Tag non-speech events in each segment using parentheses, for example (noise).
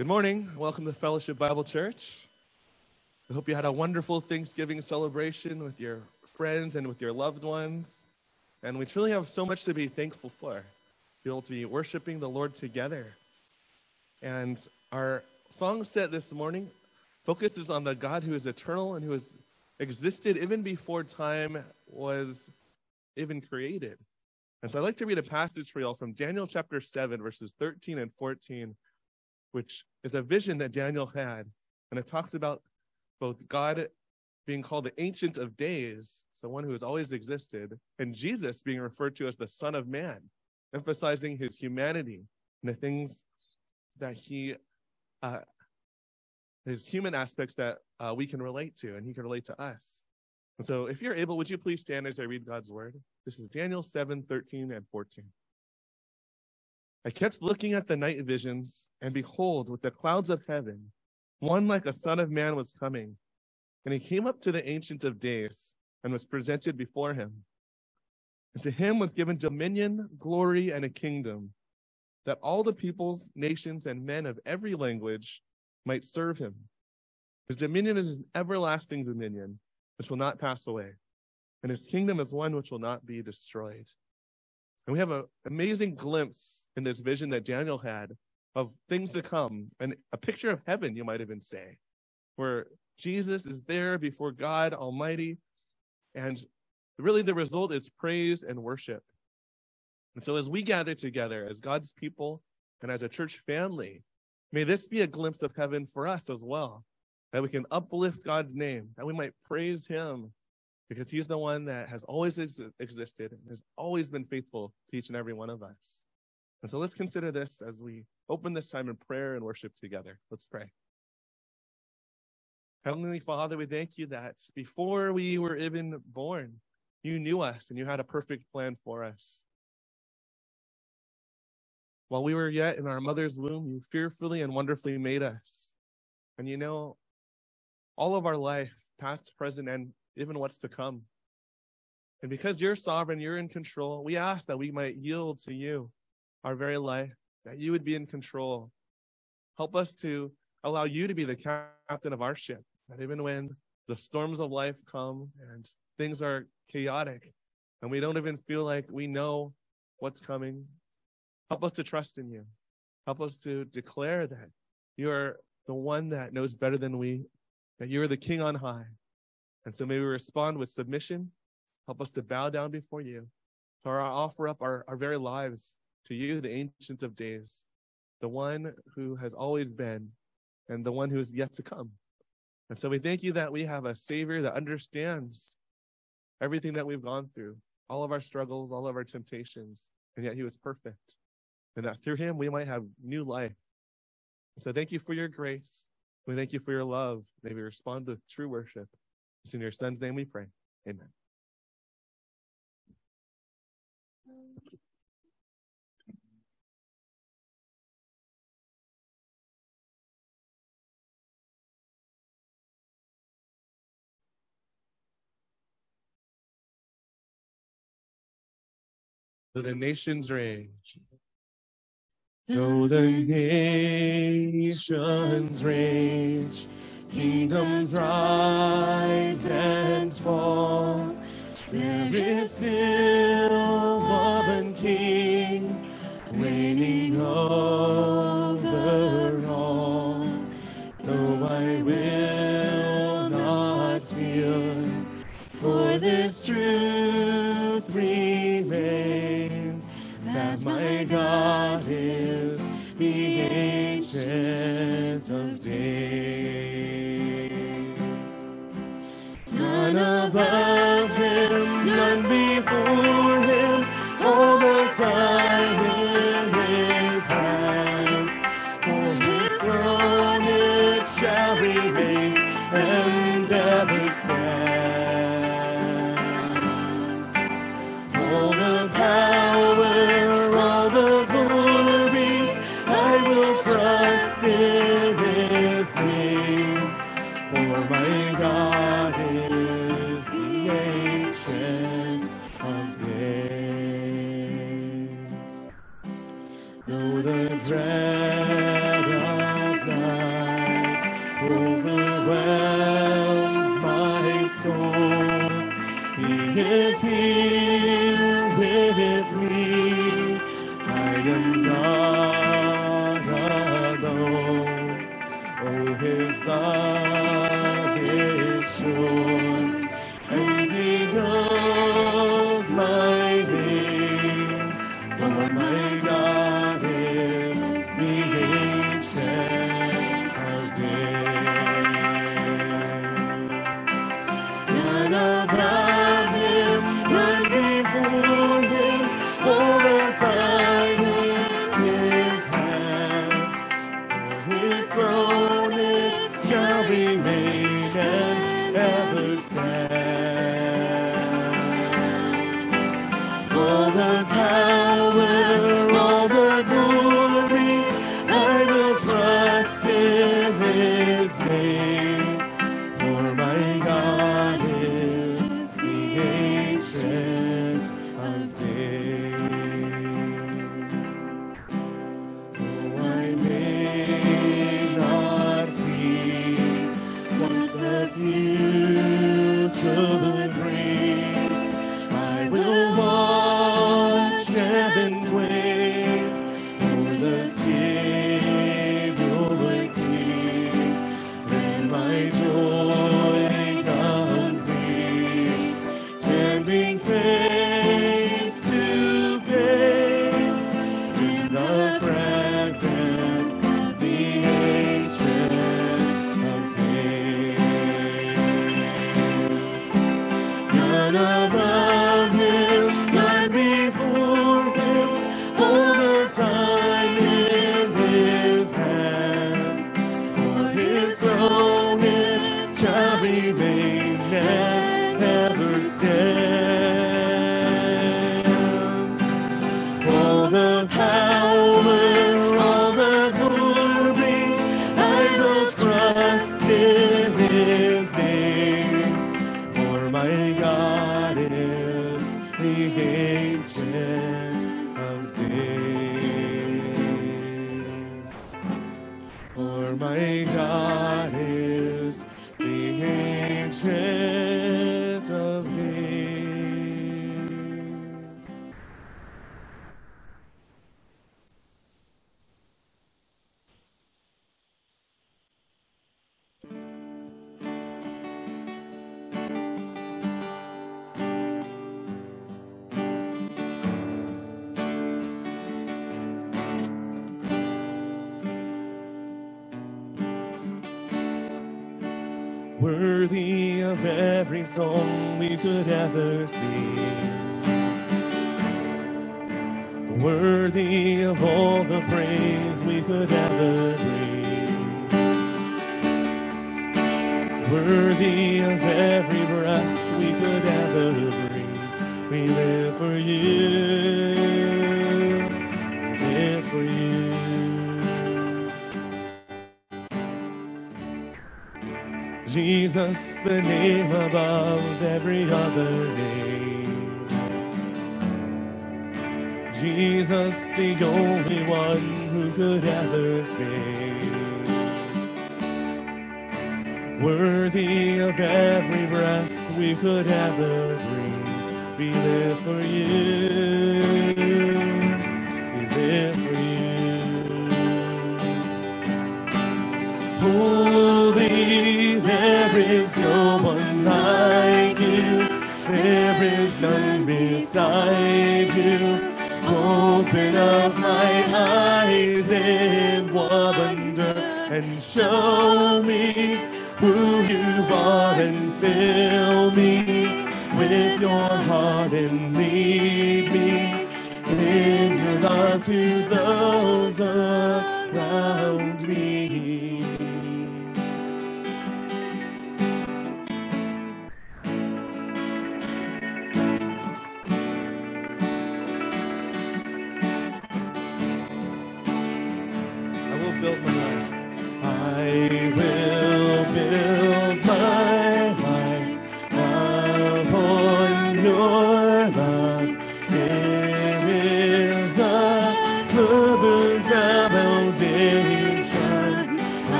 Good morning. Welcome to Fellowship Bible Church. I hope you had a wonderful Thanksgiving celebration with your friends and with your loved ones. And we truly have so much to be thankful for. Be able to be worshiping the Lord together. And our song set this morning focuses on the God who is eternal and who has existed even before time was even created. And so I'd like to read a passage for y'all from Daniel chapter 7, verses 13 and 14 which is a vision that Daniel had. And it talks about both God being called the Ancient of Days, someone who has always existed, and Jesus being referred to as the Son of Man, emphasizing his humanity and the things that he, uh, his human aspects that uh, we can relate to and he can relate to us. And so if you're able, would you please stand as I read God's word? This is Daniel 7, 13 and 14. I kept looking at the night visions, and behold, with the clouds of heaven, one like a son of man was coming. And he came up to the Ancient of Days and was presented before him. And to him was given dominion, glory, and a kingdom, that all the peoples, nations, and men of every language might serve him. His dominion is an everlasting dominion, which will not pass away, and his kingdom is one which will not be destroyed. And we have an amazing glimpse in this vision that Daniel had of things to come and a picture of heaven, you might even say, where Jesus is there before God Almighty. And really the result is praise and worship. And so as we gather together as God's people and as a church family, may this be a glimpse of heaven for us as well, that we can uplift God's name, that we might praise him because he's the one that has always ex- existed and has always been faithful to each and every one of us. And so let's consider this as we open this time in prayer and worship together. Let's pray. Heavenly Father, we thank you that before we were even born, you knew us and you had a perfect plan for us. While we were yet in our mother's womb, you fearfully and wonderfully made us. And you know, all of our life, past, present, and even what's to come. And because you're sovereign, you're in control, we ask that we might yield to you our very life, that you would be in control. Help us to allow you to be the captain of our ship, that even when the storms of life come and things are chaotic and we don't even feel like we know what's coming, help us to trust in you. Help us to declare that you are the one that knows better than we, that you are the king on high, and so may we respond with submission. Help us to bow down before you. Or offer up our, our very lives to you, the Ancient of Days, the one who has always been and the one who is yet to come. And so we thank you that we have a Savior that understands everything that we've gone through, all of our struggles, all of our temptations, and yet He was perfect. And that through Him we might have new life. So thank you for your grace. We thank you for your love. May we respond with true worship. It's in your son's name we pray. Amen. So the nations rage. Though the nations rage Kingdoms rise and fall. There is still one King reigning over all. Though I will not fear, for this truth remains that my God is the ancient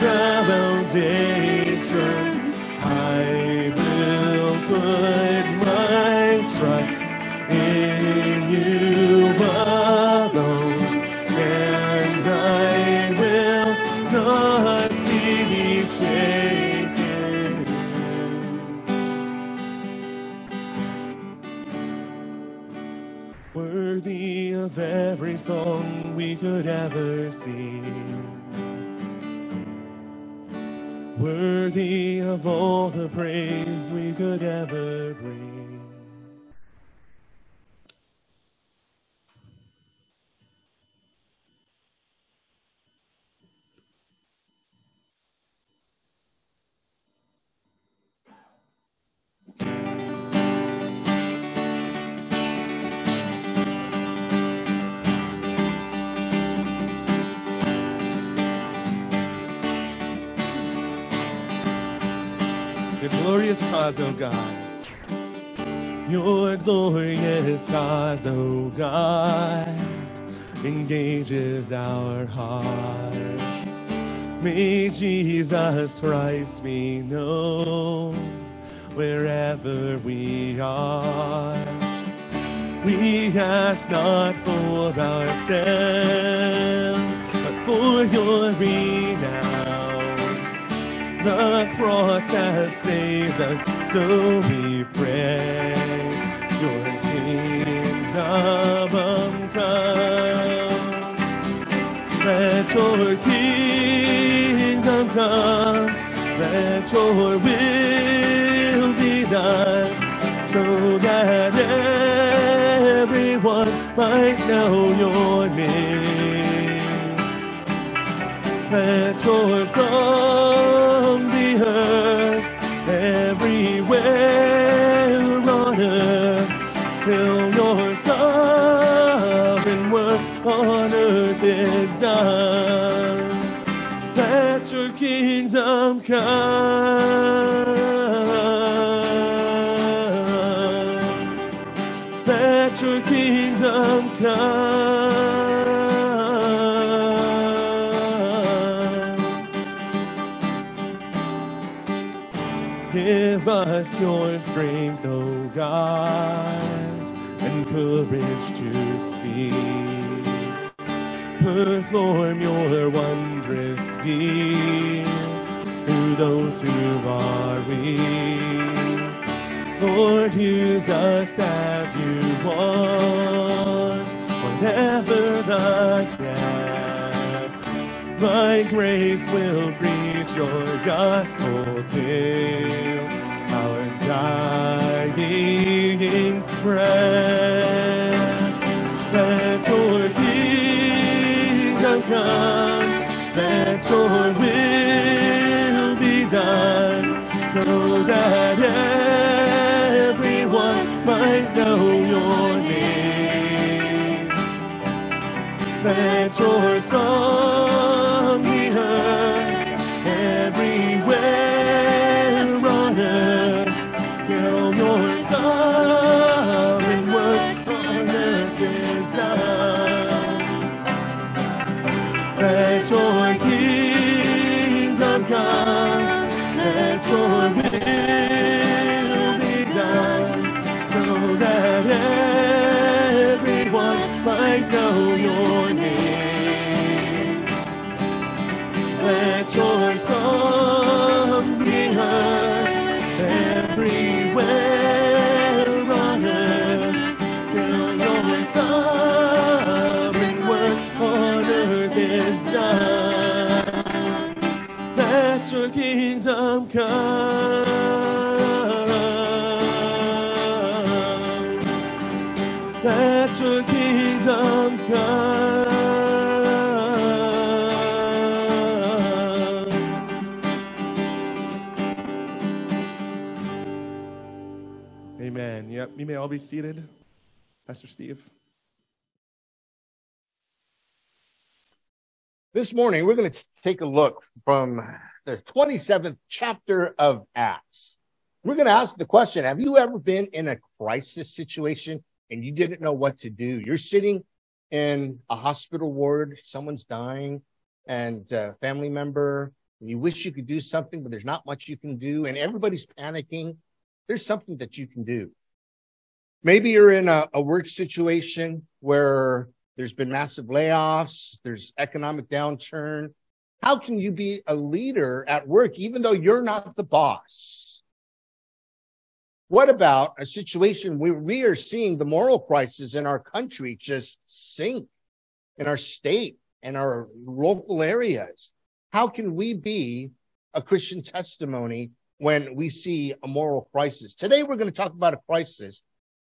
foundation. I will put my trust in you alone, and I will not be shaken. Worthy of every song we could ever sing. Worthy of all the praise we could ever bring. Glorious cause, O God. Your glorious cause, O God, engages our hearts. May Jesus Christ be known wherever we are. We ask not for ourselves, but for your renown. The cross has saved us, so we pray. Your kingdom come. Let your kingdom come. Let your will be done, so that everyone might know your name. Let your song come. Let your kingdom come. Give us your strength, O God, and courage to speak. Perform your wondrous deeds those who are weak. Lord, use us as you want, whatever the test. My grace will preach your gospel till our dying breath. Let your kingdom come, let your will so that everyone might know your name. Let your song Amen. Yep, you may all be seated. Pastor Steve. This morning, we're going to take a look from the 27th chapter of Acts. We're going to ask the question Have you ever been in a crisis situation and you didn't know what to do? You're sitting in a hospital ward, someone's dying, and a family member, and you wish you could do something, but there's not much you can do, and everybody's panicking. There's something that you can do. Maybe you're in a, a work situation where there's been massive layoffs, there's economic downturn. How can you be a leader at work even though you're not the boss? What about a situation where we are seeing the moral crisis in our country just sink in our state and our local areas? How can we be a Christian testimony when we see a moral crisis? Today, we're going to talk about a crisis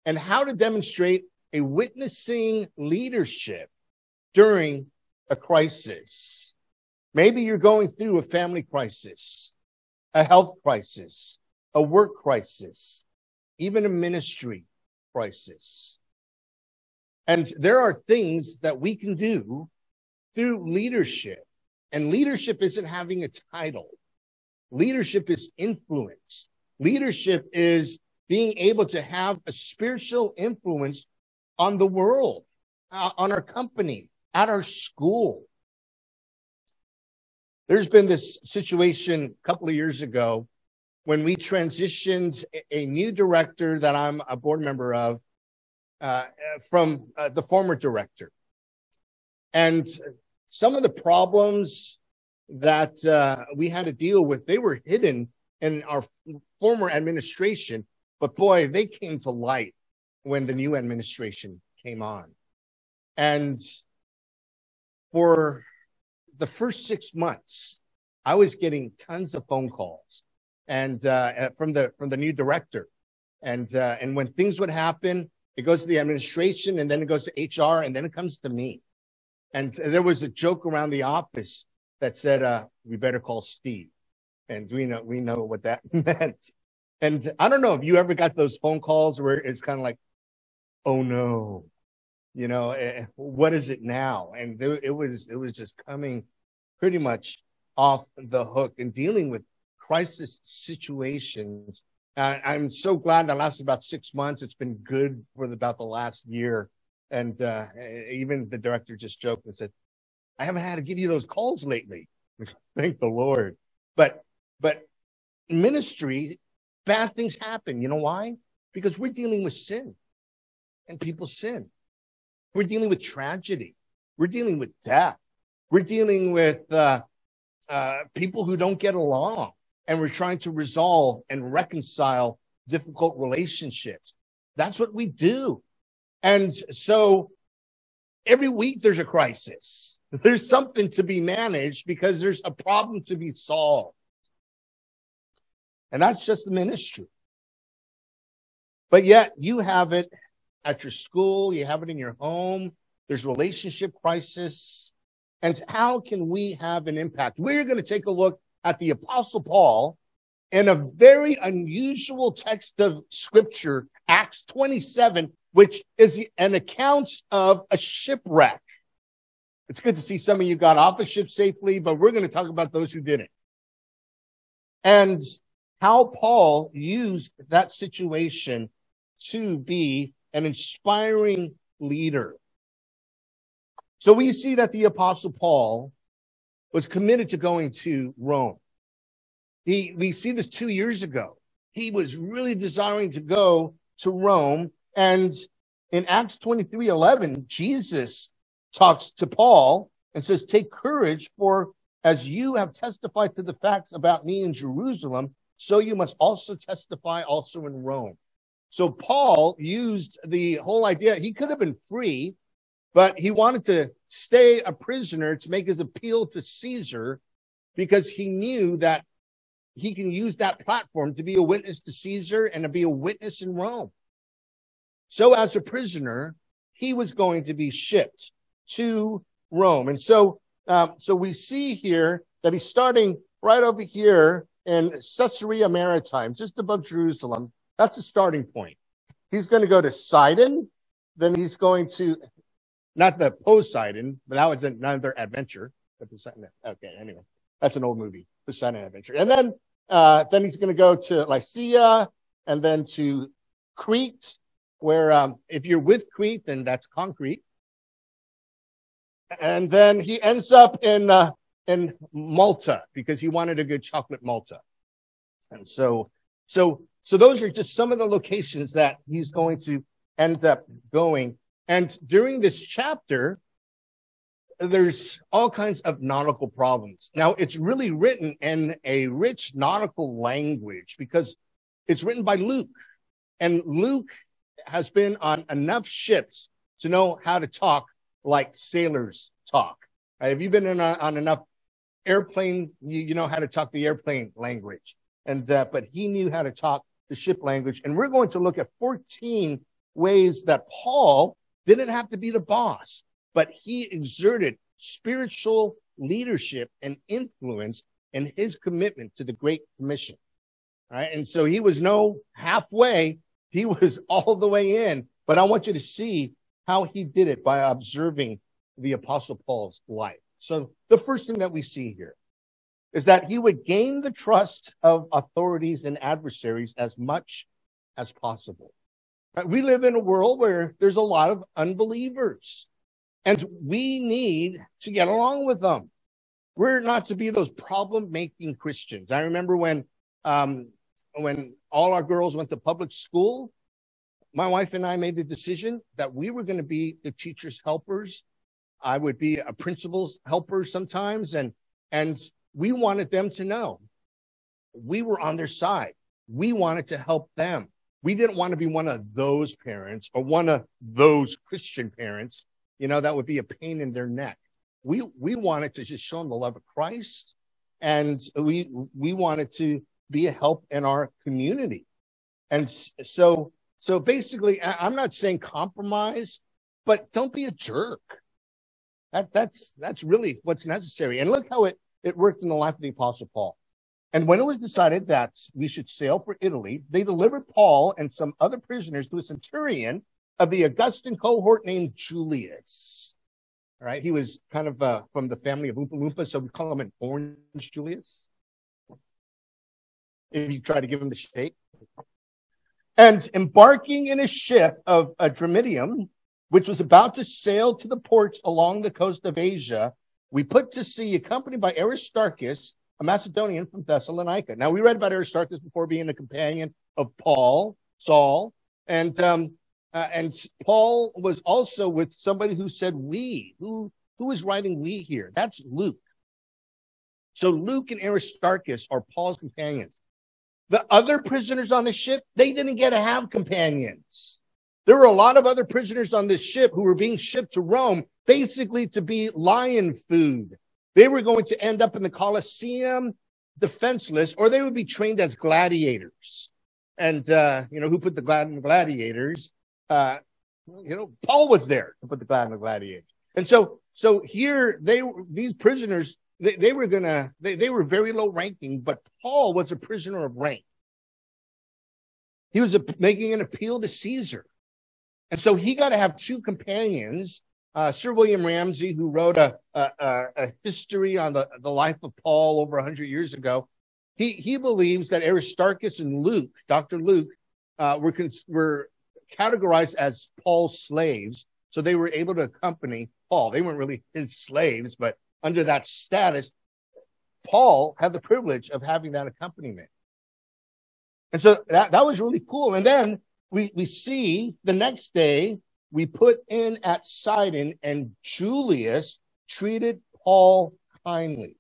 and how to demonstrate a witnessing leadership during a crisis. Maybe you're going through a family crisis, a health crisis, a work crisis, even a ministry crisis. And there are things that we can do through leadership. And leadership isn't having a title. Leadership is influence. Leadership is being able to have a spiritual influence on the world, uh, on our company, at our school. There's been this situation a couple of years ago when we transitioned a new director that I'm a board member of uh, from uh, the former director. And some of the problems that uh, we had to deal with, they were hidden in our former administration, but boy, they came to light when the new administration came on. And for the first six months, I was getting tons of phone calls and uh, from the from the new director, and uh, and when things would happen, it goes to the administration, and then it goes to HR, and then it comes to me. And there was a joke around the office that said, uh, "We better call Steve," and we know we know what that (laughs) meant. And I don't know if you ever got those phone calls where it's kind of like, "Oh no," you know, eh, what is it now? And there, it was it was just coming pretty much off the hook and dealing with crisis situations. I'm so glad that lasted about six months. It's been good for about the last year. And uh, even the director just joked and said, I haven't had to give you those calls lately. (laughs) Thank the Lord. But, but ministry, bad things happen. You know why? Because we're dealing with sin and people sin. We're dealing with tragedy. We're dealing with death. We're dealing with uh, uh, people who don't get along and we're trying to resolve and reconcile difficult relationships. That's what we do. And so every week there's a crisis. There's something to be managed because there's a problem to be solved. And that's just the ministry. But yet you have it at your school, you have it in your home, there's relationship crisis. And how can we have an impact? We're going to take a look at the Apostle Paul in a very unusual text of scripture, Acts 27, which is an account of a shipwreck. It's good to see some of you got off the ship safely, but we're going to talk about those who didn't. And how Paul used that situation to be an inspiring leader. So we see that the apostle Paul was committed to going to Rome. He, we see this two years ago. He was really desiring to go to Rome. And in Acts 23 11, Jesus talks to Paul and says, Take courage, for as you have testified to the facts about me in Jerusalem, so you must also testify also in Rome. So Paul used the whole idea. He could have been free, but he wanted to stay a prisoner to make his appeal to Caesar because he knew that he can use that platform to be a witness to Caesar and to be a witness in Rome. So as a prisoner, he was going to be shipped to Rome. And so, um, so we see here that he's starting right over here in Caesarea Maritima, just above Jerusalem. That's the starting point. He's going to go to Sidon. Then he's going to, not the Poseidon, but that was another adventure. Okay, anyway, that's an old movie, the Sidon Adventure. And then, uh, then he's going to go to Lycia and then to Crete, where, um, if you're with Crete, then that's concrete. And then he ends up in, uh, in Malta because he wanted a good chocolate Malta. And so, so, so those are just some of the locations that he's going to end up going. And during this chapter, there's all kinds of nautical problems. Now, it's really written in a rich nautical language because it's written by Luke. And Luke has been on enough ships to know how to talk like sailors talk. Right? Have you been a, on enough airplane? You, you, know how to talk the airplane language. And, but he knew how to talk the ship language. And we're going to look at 14 ways that Paul didn't have to be the boss, but he exerted spiritual leadership and influence in his commitment to the Great Commission. Right. And so he was no halfway. He was (laughs) all the way in. But I want you to see how he did it by observing the apostle Paul's life. So the first thing that we see here is that he would gain the trust of authorities and adversaries as much as possible. We live in a world where there's a lot of unbelievers and we need to get along with them. We're not to be those problem making Christians. I remember when, um, when all our girls went to public school, my wife and I made the decision that we were going to be the teacher's helpers I would be a principal's helper sometimes. And, and we wanted them to know we were on their side. We wanted to help them. We didn't want to be one of those parents or one of those Christian parents. You know, that would be a pain in their neck. We, we wanted to just show them the love of Christ. And we, we wanted to be a help in our community. And so, so basically, I'm not saying compromise, but don't be a jerk. That, that's, that's really what's necessary. And look how it, it worked in the life of the apostle Paul. And when it was decided that we should sail for Italy, they delivered Paul and some other prisoners to a centurion of the Augustan cohort named Julius. All right. He was kind of uh, from the family of Oompa Loompa, so we call him an Orange Julius. If you try to give him the shake. And embarking in a ship of a Adramyttium, which was about to sail to the ports along the coast of Asia, we put to sea accompanied by Aristarchus, a Macedonian from Thessalonica. Now, we read about Aristarchus before being a companion of Paul, Saul, and um, uh, and Paul was also with somebody who said we. Who who is writing we here? That's Luke. So Luke and Aristarchus are Paul's companions. The other prisoners on the ship, they didn't get to have companions. There were a lot of other prisoners on this ship who were being shipped to Rome, basically to be lion food. They were going to end up in the Colosseum defenseless, or they would be trained as gladiators. And, uh, you know, who put the glad in gladiators? Uh, you know, Paul was there to put the glad in the gladiators. And so, so here they, these prisoners, they, they were gonna, they, they were very low ranking, but Paul was a prisoner of rank. He was a, making an appeal to Caesar. And so he got to have two companions. Uh, Sir William Ramsay, who wrote a, a, a history on the, the life of Paul over 100 years ago, he, he believes that Aristarchus and Luke, Dr. Luke, uh, were, were categorized as Paul's slaves. So they were able to accompany Paul. They weren't really his slaves, but under that status, Paul had the privilege of having that accompaniment. And so that, that was really cool. And then we, we see the next day we put in at Sidon and Julius treated Paul kindly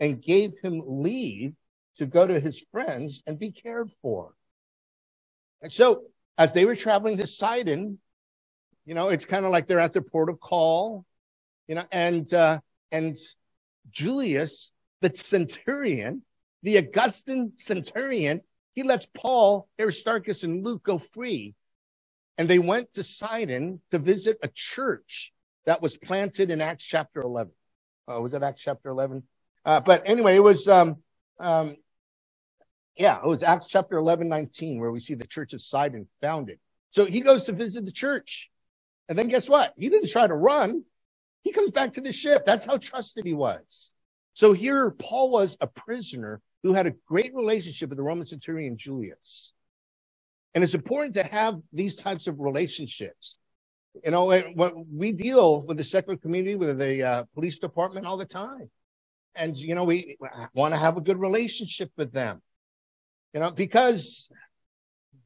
and gave him leave to go to his friends and be cared for. And so as they were traveling to Sidon, you know, it's kind of like they're at their port of call, you know, and, uh, and Julius, the centurion, the Augustan centurion, he lets Paul, Aristarchus, and Luke go free. And they went to Sidon to visit a church that was planted in Acts chapter 11. Uh, was it Acts chapter 11? Uh, but anyway, it was, um, um, yeah, it was Acts chapter 11, 19, where we see the church of Sidon founded. So he goes to visit the church. And then guess what? He didn't try to run. He comes back to the ship. That's how trusted he was. So here, Paul was a prisoner who had a great relationship with the Roman centurion Julius. And it's important to have these types of relationships. You know, we deal with the secular community, with the uh, police department all the time. And, you know, we want to have a good relationship with them, you know, because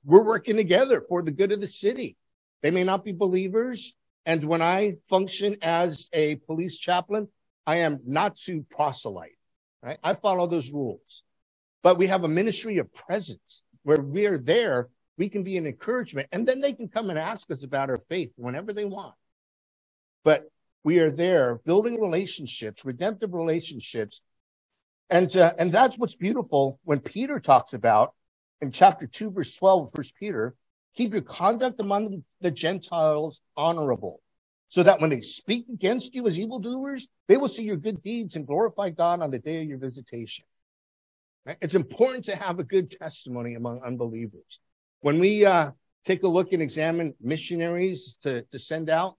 we're working together for the good of the city. They may not be believers. And when I function as a police chaplain, I am not to proselyte. Right? I follow those rules. But we have a ministry of presence where we are there. We can be an encouragement and then they can come and ask us about our faith whenever they want. But we are there building relationships, redemptive relationships. And, uh, and that's what's beautiful when Peter talks about in chapter 2, verse 12 of First Peter, keep your conduct among the Gentiles honorable so that when they speak against you as evildoers, they will see your good deeds and glorify God on the day of your visitation. It's important to have a good testimony among unbelievers. When we uh, take a look and examine missionaries to, to send out,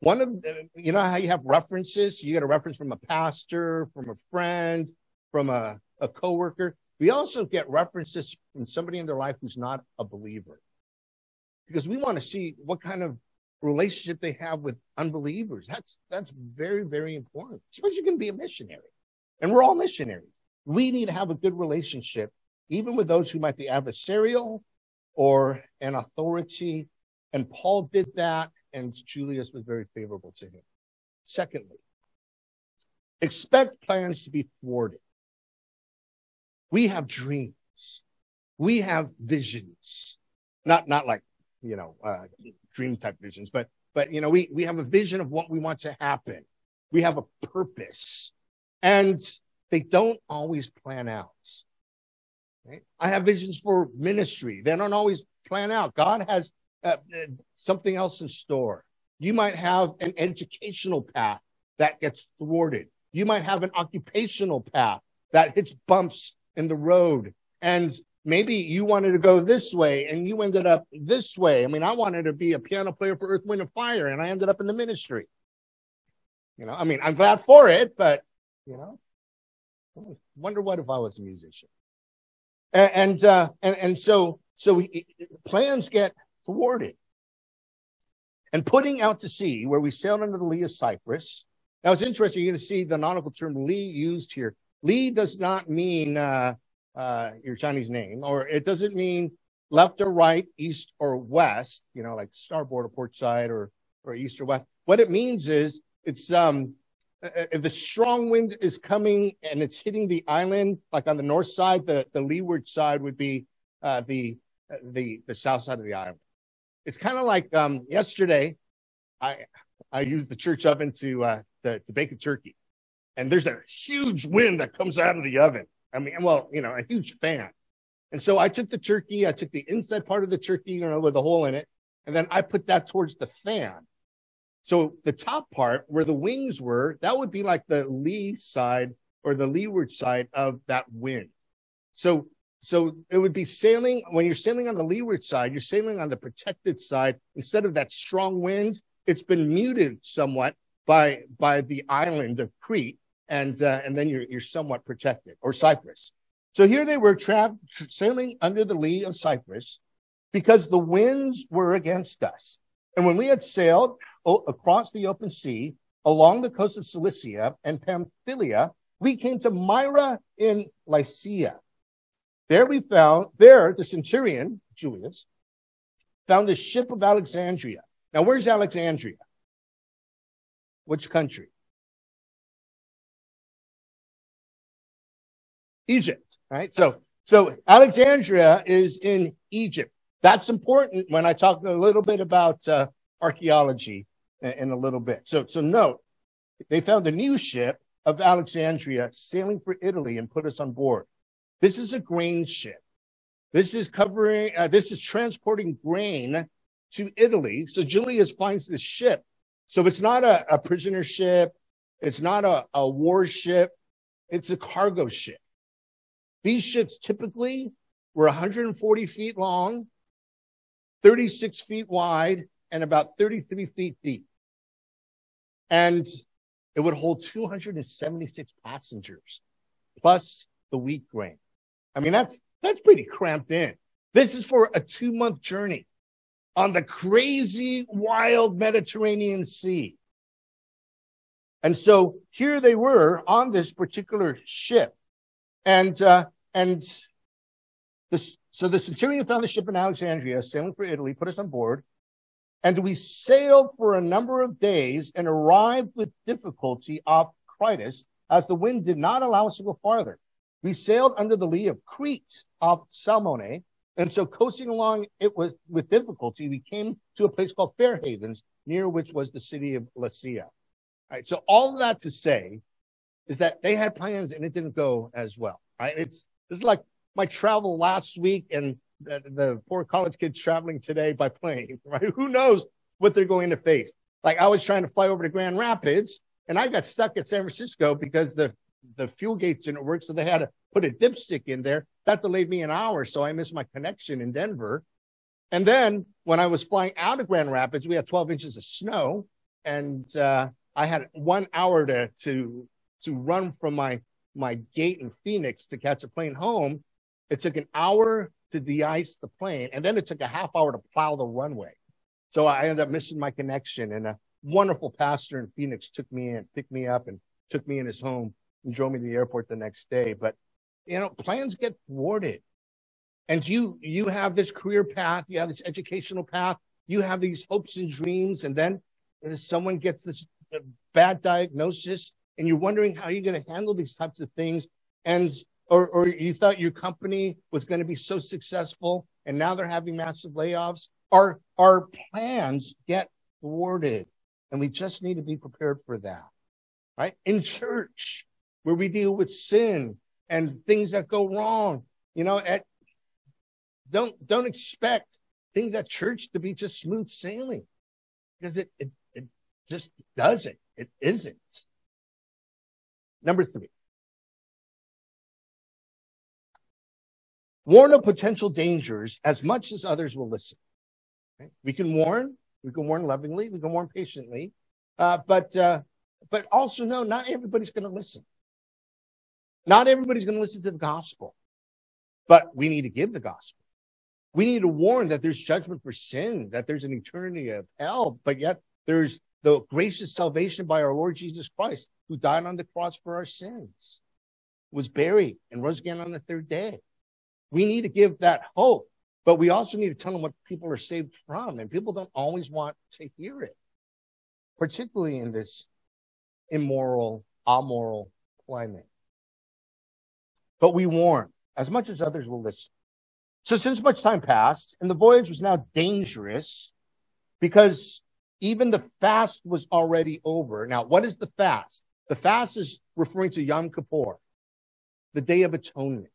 one of you know how you have references. You get a reference from a pastor, from a friend, from a, a coworker. We also get references from somebody in their life who's not a believer, because we want to see what kind of relationship they have with unbelievers. That's that's very very important, especially you can be a missionary, and we're all missionaries. We need to have a good relationship, even with those who might be adversarial or an authority. And Paul did that, and Julius was very favorable to him. Secondly, expect plans to be thwarted. We have dreams. We have visions. Not, not like, you know, uh, dream type visions, but, but, you know, we, we have a vision of what we want to happen. We have a purpose and they don't always plan out. Right? I have visions for ministry. They don't always plan out. God has uh, something else in store. You might have an educational path that gets thwarted. You might have an occupational path that hits bumps in the road. And maybe you wanted to go this way and you ended up this way. I mean, I wanted to be a piano player for Earth, Wind, and Fire, and I ended up in the ministry. You know, I mean, I'm glad for it, but, you know, wonder what if I was a musician. And, and, uh, and, and so, so we, plans get thwarted. And putting out to sea, where we sailed under the lee of Cyprus. Now it's interesting, you're going to see the nautical term lee used here. Lee does not mean uh, uh, your Chinese name, or it doesn't mean left or right, east or west, you know, like starboard or port side or, or east or west. What it means is it's, um, if the strong wind is coming and it's hitting the island, like on the north side, the, the leeward side would be, uh, the, the, the south side of the island. It's kind of like, um, yesterday, I, I used the church oven to, uh, to, to bake a turkey and there's a huge wind that comes out of the oven. I mean, well, you know, a huge fan. And so I took the turkey, I took the inside part of the turkey, you know, with a hole in it, and then I put that towards the fan. So the top part where the wings were, that would be like the lee side or the leeward side of that wind. So, so it would be sailing when you're sailing on the leeward side, you're sailing on the protected side instead of that strong wind. It's been muted somewhat by, by the island of Crete and uh, and then you're you're somewhat protected or Cyprus. So here they were trapped, sailing under the lee of Cyprus because the winds were against us. And when we had sailed o- across the open sea along the coast of Cilicia and Pamphylia, we came to Myra in Lycia. There we found, there the centurion, Julius, found the ship of Alexandria. Now, where's Alexandria? Which country? Egypt, right? So, so Alexandria is in Egypt. That's important when I talk a little bit about uh, archaeology in, in a little bit. So, so note, they found a new ship of Alexandria sailing for Italy and put us on board. This is a grain ship. This is covering, uh, this is transporting grain to Italy. So Julius finds this ship. So it's not a, a prisoner ship. It's not a, a warship. It's a cargo ship. These ships typically were 140 feet long, 36 feet wide, and about 33 feet deep. And it would hold 276 passengers, plus the wheat grain. I mean, that's, that's pretty cramped in. This is for a two month journey on the crazy, wild Mediterranean Sea. And so here they were on this particular ship. And, uh, and so the centurion found the ship in Alexandria, sailing for Italy, put us on board. And we sailed for a number of days and arrived with difficulty off Cnidus, as the wind did not allow us to go farther. We sailed under the lee of Crete off Salmone, and so coasting along it was with difficulty, we came to a place called Fair Havens, near which was the city of Lasea. All right. So all of that to say is that they had plans and it didn't go as well. Right. It's this is like my travel last week and the, the poor college kids traveling today by plane. (laughs) Right. Who knows what they're going to face? Like I was trying to fly over to Grand Rapids and I got stuck at San Francisco because the the fuel gates didn't work, so they had to put a dipstick in there. That delayed me an hour, so I missed my connection in Denver. And then when I was flying out of Grand Rapids, we had 12 inches of snow, and uh, I had one hour to to to run from my my gate in Phoenix to catch a plane home. It took an hour to de-ice the plane, and then it took a half hour to plow the runway. So I ended up missing my connection, and a wonderful pastor in Phoenix took me in, picked me up, and took me in his home and drove me to the airport the next day. But you know, plans get thwarted. And you you have this career path, you have this educational path, you have these hopes and dreams, and then someone gets this bad diagnosis, and you're wondering how you're going to handle these types of things, and or or you thought your company was going to be so successful, and now they're having massive layoffs. Our our plans get thwarted, and we just need to be prepared for that, right? In church, where we deal with sin and things that go wrong. You know, at, don't don't expect things at church to be just smooth sailing because it, it, it just doesn't. It isn't. Number three. Warn of potential dangers as much as others will listen. Okay? We can warn, we can warn lovingly, we can warn patiently, uh, but uh, but also know not everybody's going to listen. Not everybody's going to listen to the gospel, but we need to give the gospel. We need to warn that there's judgment for sin, that there's an eternity of hell, but yet there's the gracious salvation by our Lord Jesus Christ, who died on the cross for our sins, was buried, and rose again on the third day. We need to give that hope, but we also need to tell them what people are saved from, and people don't always want to hear it, particularly in this immoral, amoral climate. But we warn, as much as others will listen. So since much time passed, and the voyage was now dangerous, because even the fast was already over. Now, what is the fast? The fast is referring to Yom Kippur, the Day of Atonement.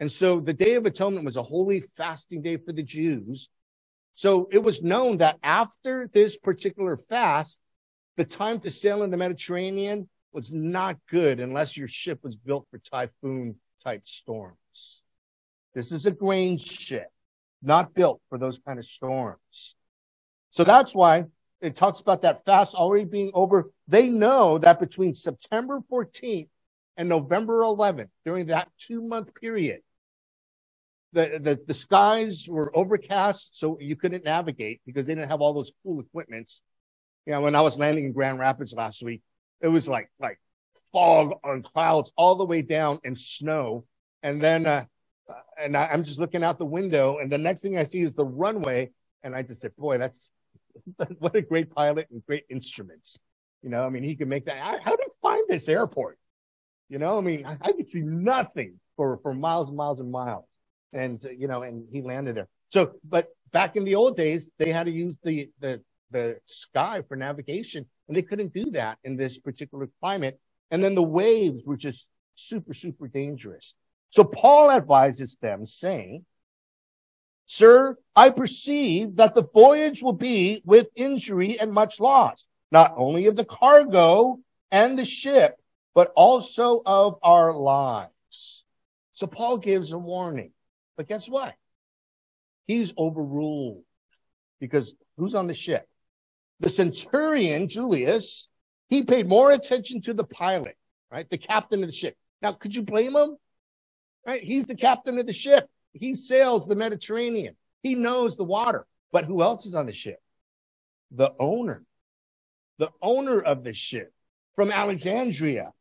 And so the Day of Atonement was a holy fasting day for the Jews. So it was known that after this particular fast, the time to sail in the Mediterranean was not good unless your ship was built for typhoon type storms. This is a grain ship, not built for those kind of storms. So that's why it talks about that fast already being over. They know that between September 14th and November 11th, during that two month period, the, the, the skies were overcast, so you couldn't navigate because they didn't have all those cool equipments. You know, when I was landing in Grand Rapids last week, it was like like fog on clouds all the way down and snow. And then uh, and I, I'm just looking out the window, and the next thing I see is the runway, and I just said, "Boy, that's (laughs) what a great pilot and great instruments." You know, I mean, he could make that. How do you find this airport? You know, I mean, I, I could see nothing for for miles and miles and miles, and uh, you know, and he landed there. So, but back in the old days, they had to use the the the sky for navigation, and they couldn't do that in this particular climate. And then the waves were just super, super dangerous. So Paul advises them saying, Sir, I perceive that the voyage will be with injury and much loss, not only of the cargo and the ship, but also of our lives. So Paul gives a warning. But guess what? He's overruled because who's on the ship? The centurion, Julius, he paid more attention to the pilot, right? The captain of the ship. Now, could you blame him? Right? He's the captain of the ship. He sails the Mediterranean. He knows the water. But who else is on the ship? The owner. The owner of the ship from Alexandria.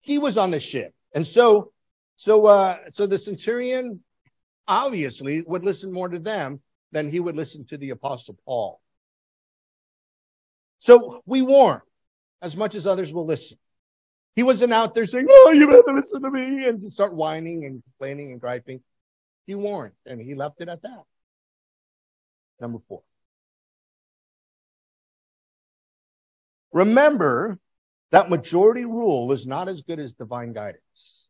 He was on the ship. And so, so, uh, so the centurion obviously would listen more to them than he would listen to the apostle Paul. So we warn as much as others will listen. He wasn't out there saying, Oh, you better listen to me and to start whining and complaining and griping. He warned and he left it at that. Number four. Remember that majority rule is not as good as divine guidance.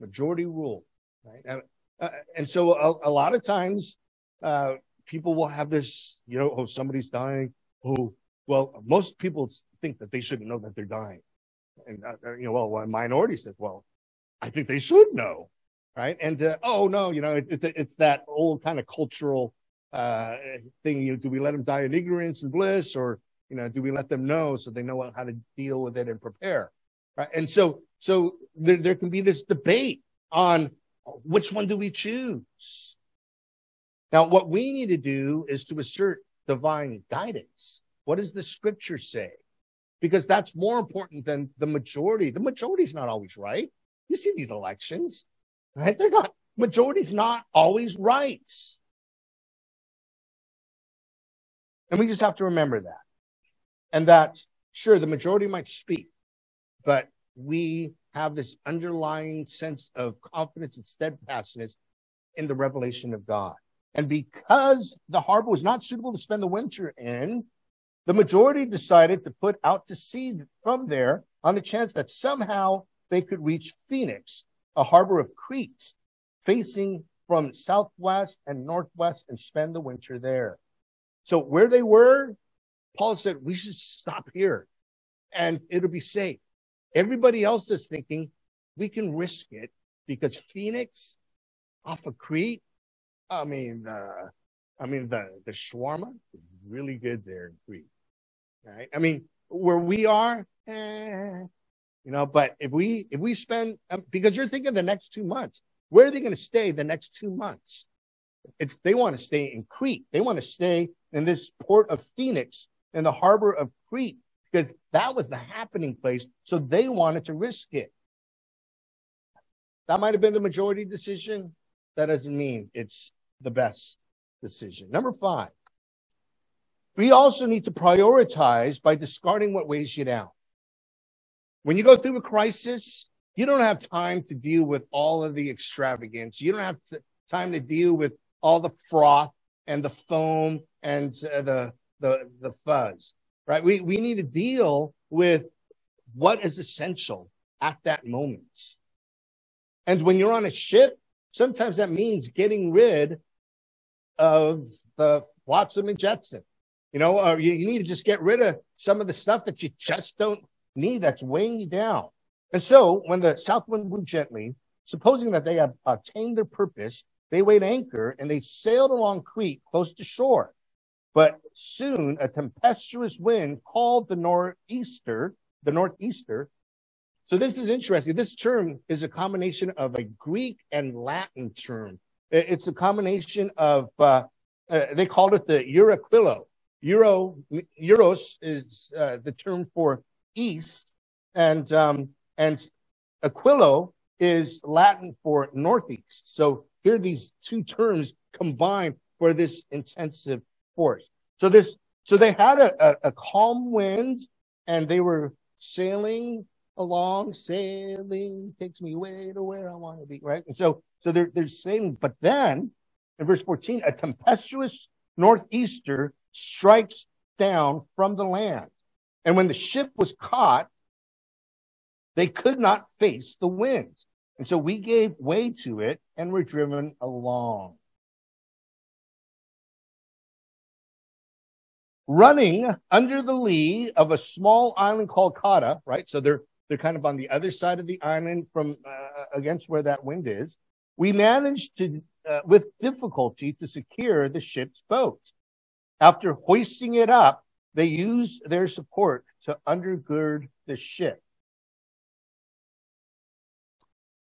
Majority rule, right? And, uh, and so a, a, lot of times, uh, people will have this, you know, oh, somebody's dying. Oh, well, most people think that they shouldn't know that they're dying. And, uh, you know, well, a minority says, well, I think they should know. Right. And, uh, oh, no, you know, it, it, it's that old kind of cultural, uh, thing. You know, do we let them die in ignorance and bliss or, you know, do we let them know so they know how to deal with it and prepare? Right. And so, so there, there can be this debate on which one do we choose? Now, what we need to do is to assert divine guidance. What does the scripture say? Because that's more important than the majority. The majority is not always right. You see these elections, right? They're not, majority's not always right. And we just have to remember that. And that, sure, the majority might speak, but we have this underlying sense of confidence and steadfastness in the revelation of God. And because the harbor was not suitable to spend the winter in, the majority decided to put out to sea from there on the chance that somehow they could reach Phoenix, a harbor of Crete, facing from southwest and northwest and spend the winter there. So where they were, Paul said, we should stop here and it'll be safe. Everybody else is thinking we can risk it because Phoenix off of Crete, I mean, uh, I mean, the, the shawarma is really good there in Crete. Right. I mean, where we are, eh, you know, but if we, if we spend, um, because you're thinking the next two months, where are they going to stay the next two months? If they want to stay in Crete, they want to stay in this port of Phoenix in the harbor of Crete because that was the happening place. So they wanted to risk it. That might have been the majority decision. That doesn't mean it's the best decision. Number five, we also need to prioritize by discarding what weighs you down. When you go through a crisis, you don't have time to deal with all of the extravagance. You don't have to, time to deal with all the froth and the foam and uh, the, the, the fuzz right? We, we need to deal with what is essential at that moment. And when you're on a ship, sometimes that means getting rid of the flotsam and jetsam. You know, or you, you need to just get rid of some of the stuff that you just don't need that's weighing you down. And so when the south wind blew gently, supposing that they have attained their purpose, they weighed anchor and they sailed along Crete close to shore. But soon a tempestuous wind called the northeaster, the northeaster. So this is interesting. This term is a combination of a Greek and Latin term. It's a combination of, uh, uh, they called it the Euraquilo. Euro, Euros is uh, the term for east, and um, and Aquilo is Latin for northeast. So here these two terms combine for this intensive force. So this, so they had a, a, a calm wind and they were sailing along, sailing takes me way to where I want to be, right? And so, so they're, they're sailing, but then in verse 14, a tempestuous northeaster strikes down from the land. And when the ship was caught, they could not face the winds. And so we gave way to it and were driven along. Running under the lee of a small island called Cauda, right? So they're they're kind of on the other side of the island from uh, against where that wind is. We managed to, uh, with difficulty, to secure the ship's boat. After hoisting it up, they used their support to undergird the ship.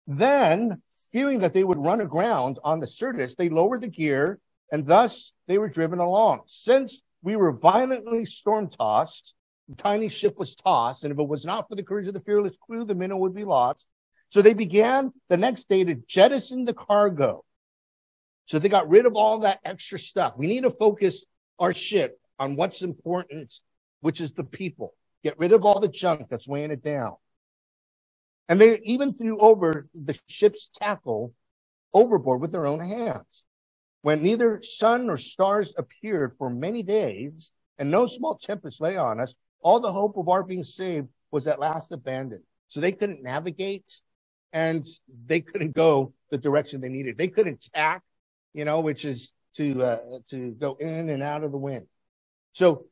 Then, fearing that they would run aground on the Syrtis, they lowered the gear, and thus they were driven along. Since we were violently storm tossed, the tiny ship was tossed, and if it was not for the courage of the fearless crew, the minnow would be lost. So they began the next day to jettison the cargo. So they got rid of all that extra stuff. We need to focus our ship on what's important, which is the people. Get rid of all the junk that's weighing it down. And they even threw over the ship's tackle overboard with their own hands. When neither sun nor stars appeared for many days, and no small tempest lay on us, all the hope of our being saved was at last abandoned. So they couldn't navigate and they couldn't go the direction they needed. They couldn't tack, you know, which is to uh, to go in and out of the wind. So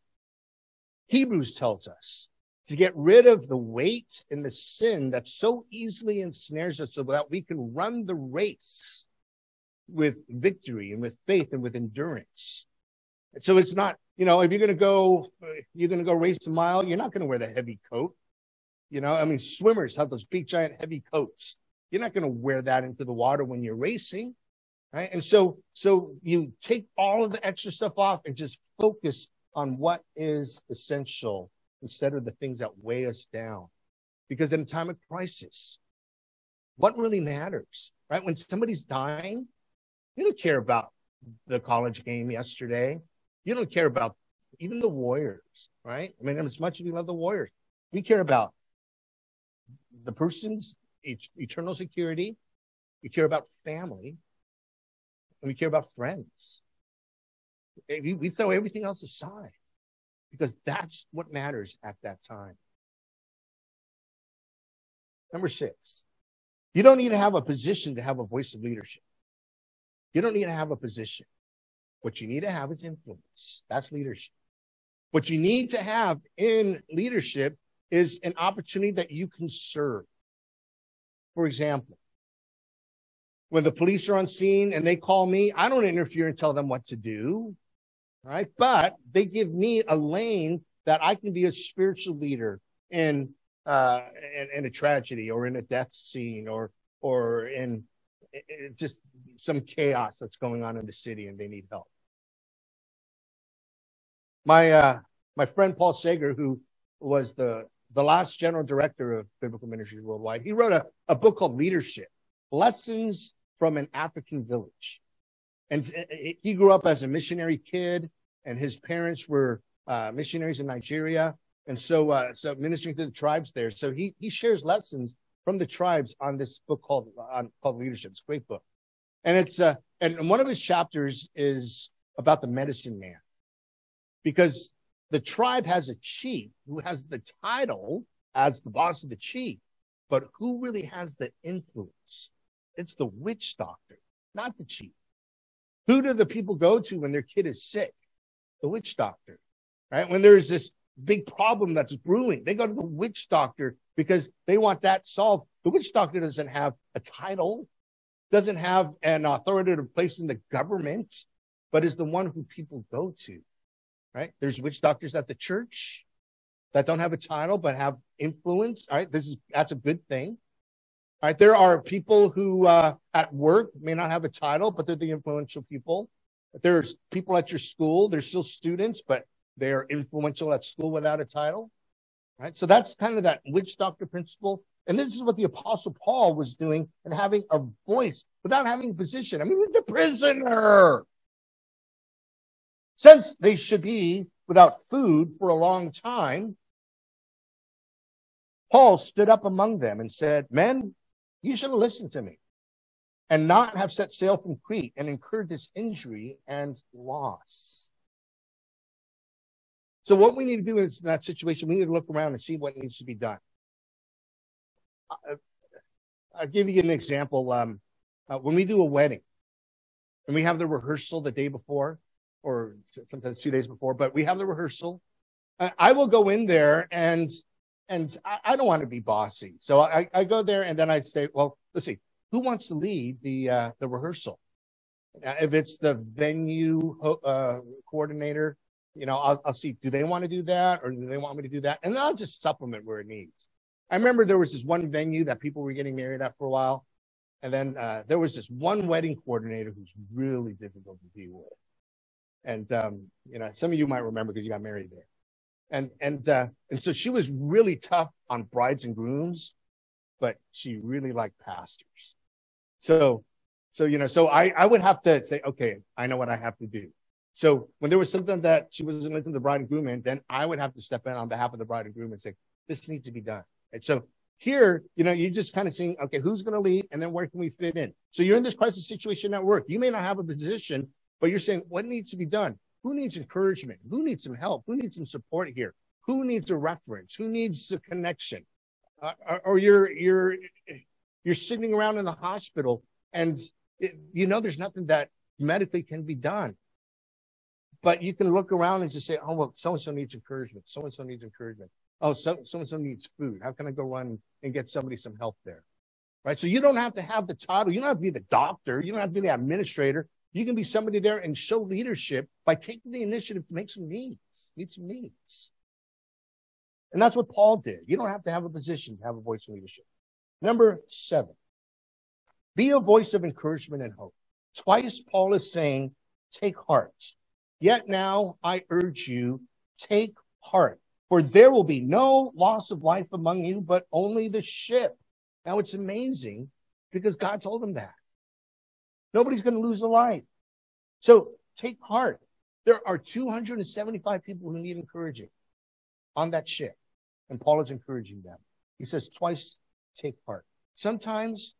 Hebrews tells us to get rid of the weight and the sin that so easily ensnares us so that we can run the race with victory and with faith and with endurance. So it's not, you know, if you're going to go, you're going to go race a mile, you're not going to wear the heavy coat. You know, I mean, swimmers have those big, giant, heavy coats. You're not going to wear that into the water when you're racing. Right. And so, so you take all of the extra stuff off and just focus on what is essential instead of the things that weigh us down. Because in a time of crisis, what really matters, right? When somebody's dying, you don't care about the college game yesterday. You don't care about even the Warriors, right? I mean, as much as we love the Warriors, we care about the person's eternal security. We care about family and we care about friends. We, throw everything else aside because that's what matters at that time. Number six, you don't need to have a position to have a voice of leadership. You don't need to have a position. What you need to have is influence. That's leadership. What you need to have in leadership is an opportunity that you can serve. For example, when the police are on scene and they call me, I don't interfere and tell them what to do right? But they give me a lane that I can be a spiritual leader in uh, in, in, a tragedy or in a death scene or or in, in just some chaos that's going on in the city and they need help. My uh, my friend Paul Seger, who was the the last general director of Biblical Ministries Worldwide, he wrote a, a book called Leadership: Lessons from an African Village. And he grew up as a missionary kid, and his parents were uh, missionaries in Nigeria, and so uh, so ministering to the tribes there. So he he shares lessons from the tribes on this book called on called Leadership. It's a great book, and it's uh and one of his chapters is about the medicine man, because the tribe has a chief who has the title as the boss of the chief, but who really has the influence? It's the witch doctor, not the chief. Who do the people go to when their kid is sick? The witch doctor, right? When there's this big problem that's brewing, they go to the witch doctor because they want that solved. The witch doctor doesn't have a title, doesn't have an authoritative place in the government, but is the one who people go to, right? There's witch doctors at the church that don't have a title but have influence. All right, this is that's a good thing. Right? There are people who uh, at work may not have a title, but they're the influential people. There's people at your school, they're still students, but they're influential at school without a title. Right? So that's kind of that witch doctor principle. And this is what the apostle Paul was doing and having a voice without having a position. I mean, the prisoner. Since they should be without food for a long time, Paul stood up among them and said, Men, you should have listened to me and not have set sail from Crete and incurred this injury and loss. So what we need to do in that situation, we need to look around and see what needs to be done. I'll give you an example. Um, uh, when we do a wedding and we have the rehearsal the day before or sometimes two days before, but we have the rehearsal, I, I will go in there and and I, I, don't want to be bossy. So I, I go there and then I'd say, well, let's see, who wants to lead the uh, the rehearsal? Uh, if it's the venue uh, coordinator, you know, I'll, I'll see, do they want to do that or do they want me to do that? And I'll just supplement where it needs. I remember there was this one venue that people were getting married at for a while. And then uh, there was this one wedding coordinator who's really difficult to deal with. And, um, you know, some of you might remember because you got married there. And, and, uh, and so she was really tough on brides and grooms, but she really liked pastors. So, so, you know, so I, I would have to say, okay, I know what I have to do. So when there was something that she wasn't listening to the bride and groom in, then I would have to step in on behalf of the bride and groom and say, this needs to be done. And so here, you know, you're just kind of seeing, okay, who's going to lead and then where can we fit in? So you're in this crisis situation at work. You may not have a position, but you're saying what needs to be done? Who needs encouragement? Who needs some help? Who needs some support here? Who needs a reference? Who needs a connection? Uh, or you're, you're, you're sitting around in the hospital and it, you know, there's nothing that medically can be done. But you can look around and just say, oh, well, so and so needs encouragement. So and so needs encouragement. Oh, so and so needs food. How can I go run and get somebody some help there? Right. So you don't have to have the title. You don't have to be the doctor. You don't have to be the administrator. You can be somebody there and show leadership by taking the initiative to make some needs, meet some needs. And that's what Paul did. You don't have to have a position to have a voice of leadership. Number seven, be a voice of encouragement and hope. Twice Paul is saying, take heart. Yet now I urge you, take heart, for there will be no loss of life among you, but only the ship. Now it's amazing because God told him that. Nobody's going to lose a life. So take heart. There are 275 people who need encouraging on that ship. And Paul is encouraging them. He says twice, take heart. Sometimes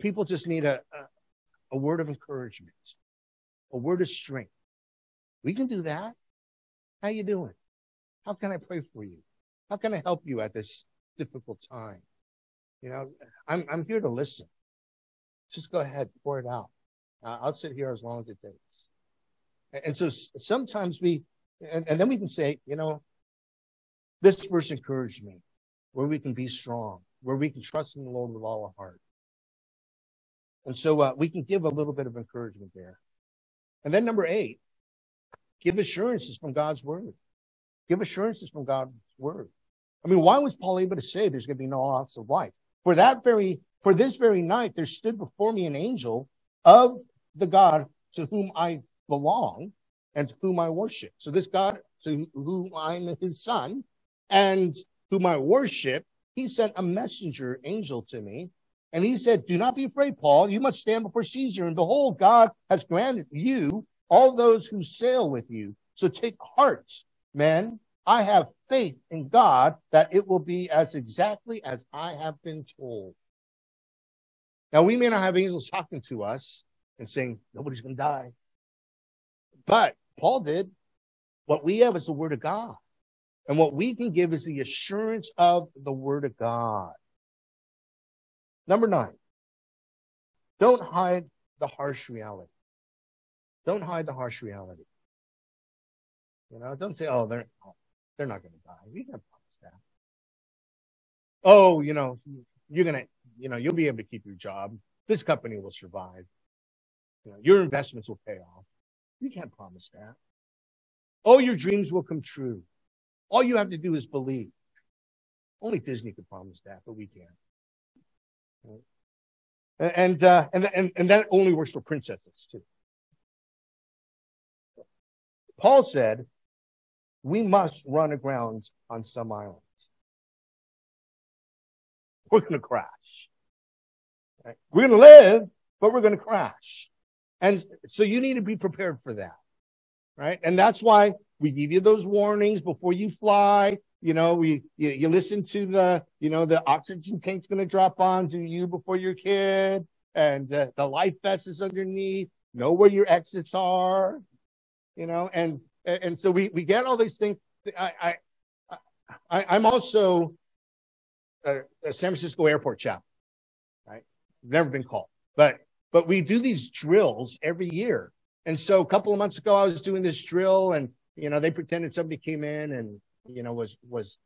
people just need a, a, a word of encouragement a word of strength. We can do that. How you doing? How can I pray for you? How can I help you at this difficult time? You know, I'm, I'm here to listen. Just go ahead, pour it out. Uh, I'll sit here as long as it takes. And, and so sometimes we, and, and then we can say, you know, this verse encouraged me, where we can be strong, where we can trust in the Lord with all our heart. And so uh, we can give a little bit of encouragement there. And then number eight, give assurances from God's word. Give assurances from God's word. I mean, why was Paul able to say there's going to be no loss of life? For that very, for this very night, there stood before me an angel of the God to whom I belong and to whom I worship. So this God to whom I'm his son and whom I worship, he sent a messenger angel to me and he said, Do not be afraid, Paul. You must stand before Caesar. And behold, God has granted you all those who sail with you. So take heart, men. I have faith in God that it will be as exactly as I have been told. Now, we may not have angels talking to us and saying, Nobody's going to die. But Paul did. What we have is the word of God. And what we can give is the assurance of the word of God. Number nine, don't hide the harsh reality. Don't hide the harsh reality. You know, don't say, oh, they're, they're not going to die. We can't promise that. Oh, you know, you're going to, you know, you'll be able to keep your job. This company will survive. You know, your investments will pay off. You can't promise that. Oh, your dreams will come true. All you have to do is believe. Only Disney could promise that, but we can't. And, uh, and, and, and that only works for princesses too. Paul said, we must run aground on some islands. We're going to crash. Right? We're going to live, but we're going to crash. And so you need to be prepared for that. Right. And that's why we give you those warnings before you fly. You know, we you, you listen to the you know the oxygen tank's going to drop on to you before your kid, and uh, the life vest is underneath. Know where your exits are. You know, and and so we we get all these things. I I, I I'm also a, a San Francisco Airport chap. Never been called, but but we do these drills every year. And so a couple of months ago, I was doing this drill, and you know they pretended somebody came in and you know was was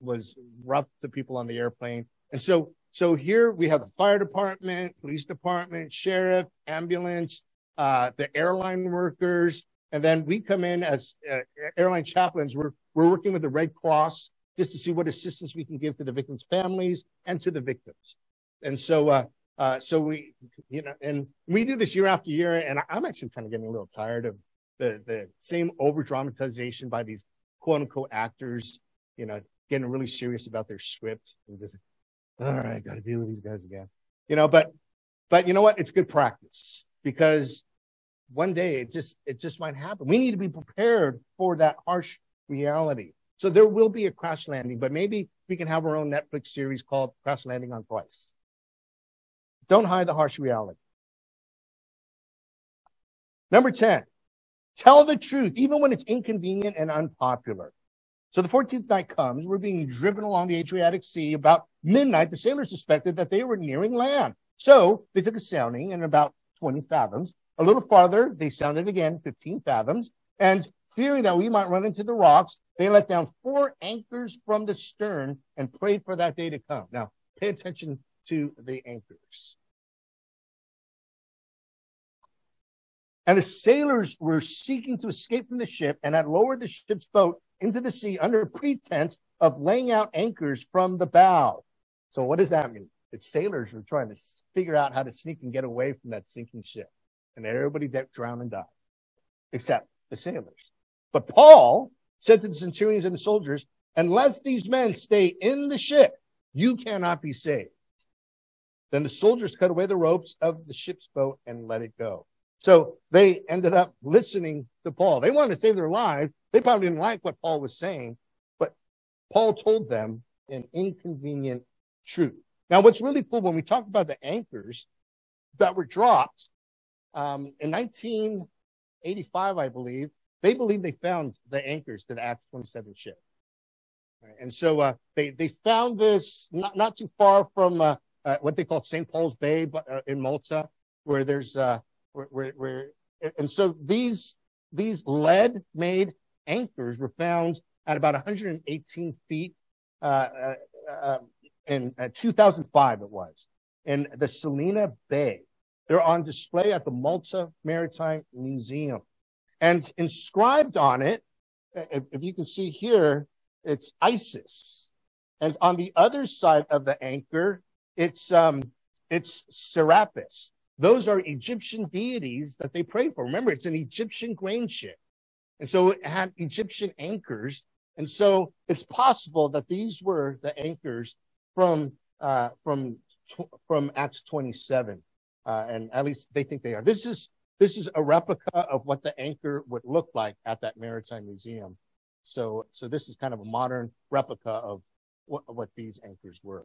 was rough to people on the airplane. And so so here we have the fire department, police department, sheriff, ambulance, uh, the airline workers, and then we come in as uh, airline chaplains. We're we're working with the Red Cross just to see what assistance we can give to the victims' families and to the victims. And so, uh, uh, so we, you know, and we do this year after year. And I'm actually kind of getting a little tired of the the same over dramatization by these quote unquote actors. You know, getting really serious about their script and just, all right, got to deal with these guys again. You know, but but you know what? It's good practice because one day it just it just might happen. We need to be prepared for that harsh reality. So there will be a crash landing, but maybe we can have our own Netflix series called Crash Landing on Christ. Don't hide the harsh reality. Number 10, tell the truth, even when it's inconvenient and unpopular. So the 14th night comes. We're being driven along the Adriatic Sea. About midnight, the sailors suspected that they were nearing land. So they took a sounding in about 20 fathoms. A little farther, they sounded again, 15 fathoms. And fearing that we might run into the rocks, they let down four anchors from the stern and prayed for that day to come. Now, pay attention to the anchors. And the sailors were seeking to escape from the ship and had lowered the ship's boat into the sea under pretense of laying out anchors from the bow. So what does that mean? It's sailors were trying to figure out how to sneak and get away from that sinking ship. And everybody drowned and died, except the sailors. But Paul said to the centurions and the soldiers, unless these men stay in the ship, you cannot be saved. Then the soldiers cut away the ropes of the ship's boat and let it go. So they ended up listening to Paul. They wanted to save their lives. They probably didn't like what Paul was saying, but Paul told them an inconvenient truth. Now, what's really cool when we talk about the anchors that were dropped um, in 1985, I believe, they believe they found the anchors to the Acts 27 ship. And so uh, they they found this not not too far from uh, uh, what they call St. Paul's Bay, but uh, in Malta, where there's uh, where, where, and so these these lead made anchors were found at about 118 feet uh, uh, uh, in uh, 2005 it was in the Salina Bay. They're on display at the Malta Maritime Museum, and inscribed on it, if, if you can see here, it's Isis, and on the other side of the anchor, it's um, it's Serapis. Those are Egyptian deities that they pray for. Remember, it's an Egyptian grain ship. And so it had Egyptian anchors. And so it's possible that these were the anchors from, uh, from, from Acts 27. Uh, and at least they think they are. This is, this is a replica of what the anchor would look like at that maritime museum. So, so this is kind of a modern replica of what, what these anchors were.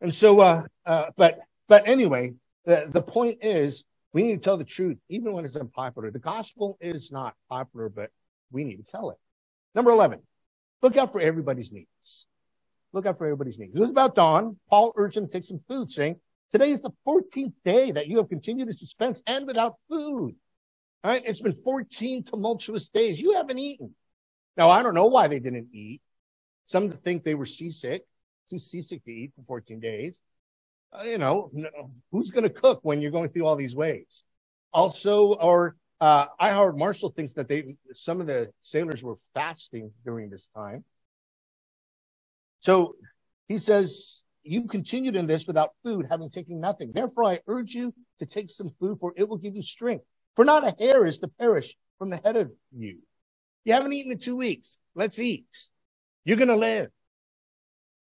And so, uh, uh, but, but anyway, the, the point is we need to tell the truth, even when it's unpopular. The gospel is not popular, but we need to tell it. Number 11, look out for everybody's needs. Look out for everybody's needs. It was about dawn. Paul urged him to take some food, saying, Today is the 14th day that you have continued in suspense and without food. All right. It's been 14 tumultuous days. You haven't eaten. Now, I don't know why they didn't eat. Some think they were seasick, too seasick to eat for 14 days. Uh, you know, who's going to cook when you're going through all these waves? Also, or uh, I Howard Marshall thinks that they some of the sailors were fasting during this time. So he says, "You continued in this without food, having taken nothing. Therefore, I urge you to take some food, for it will give you strength. For not a hair is to perish from the head of you. You haven't eaten in two weeks. Let's eat. You're going to live."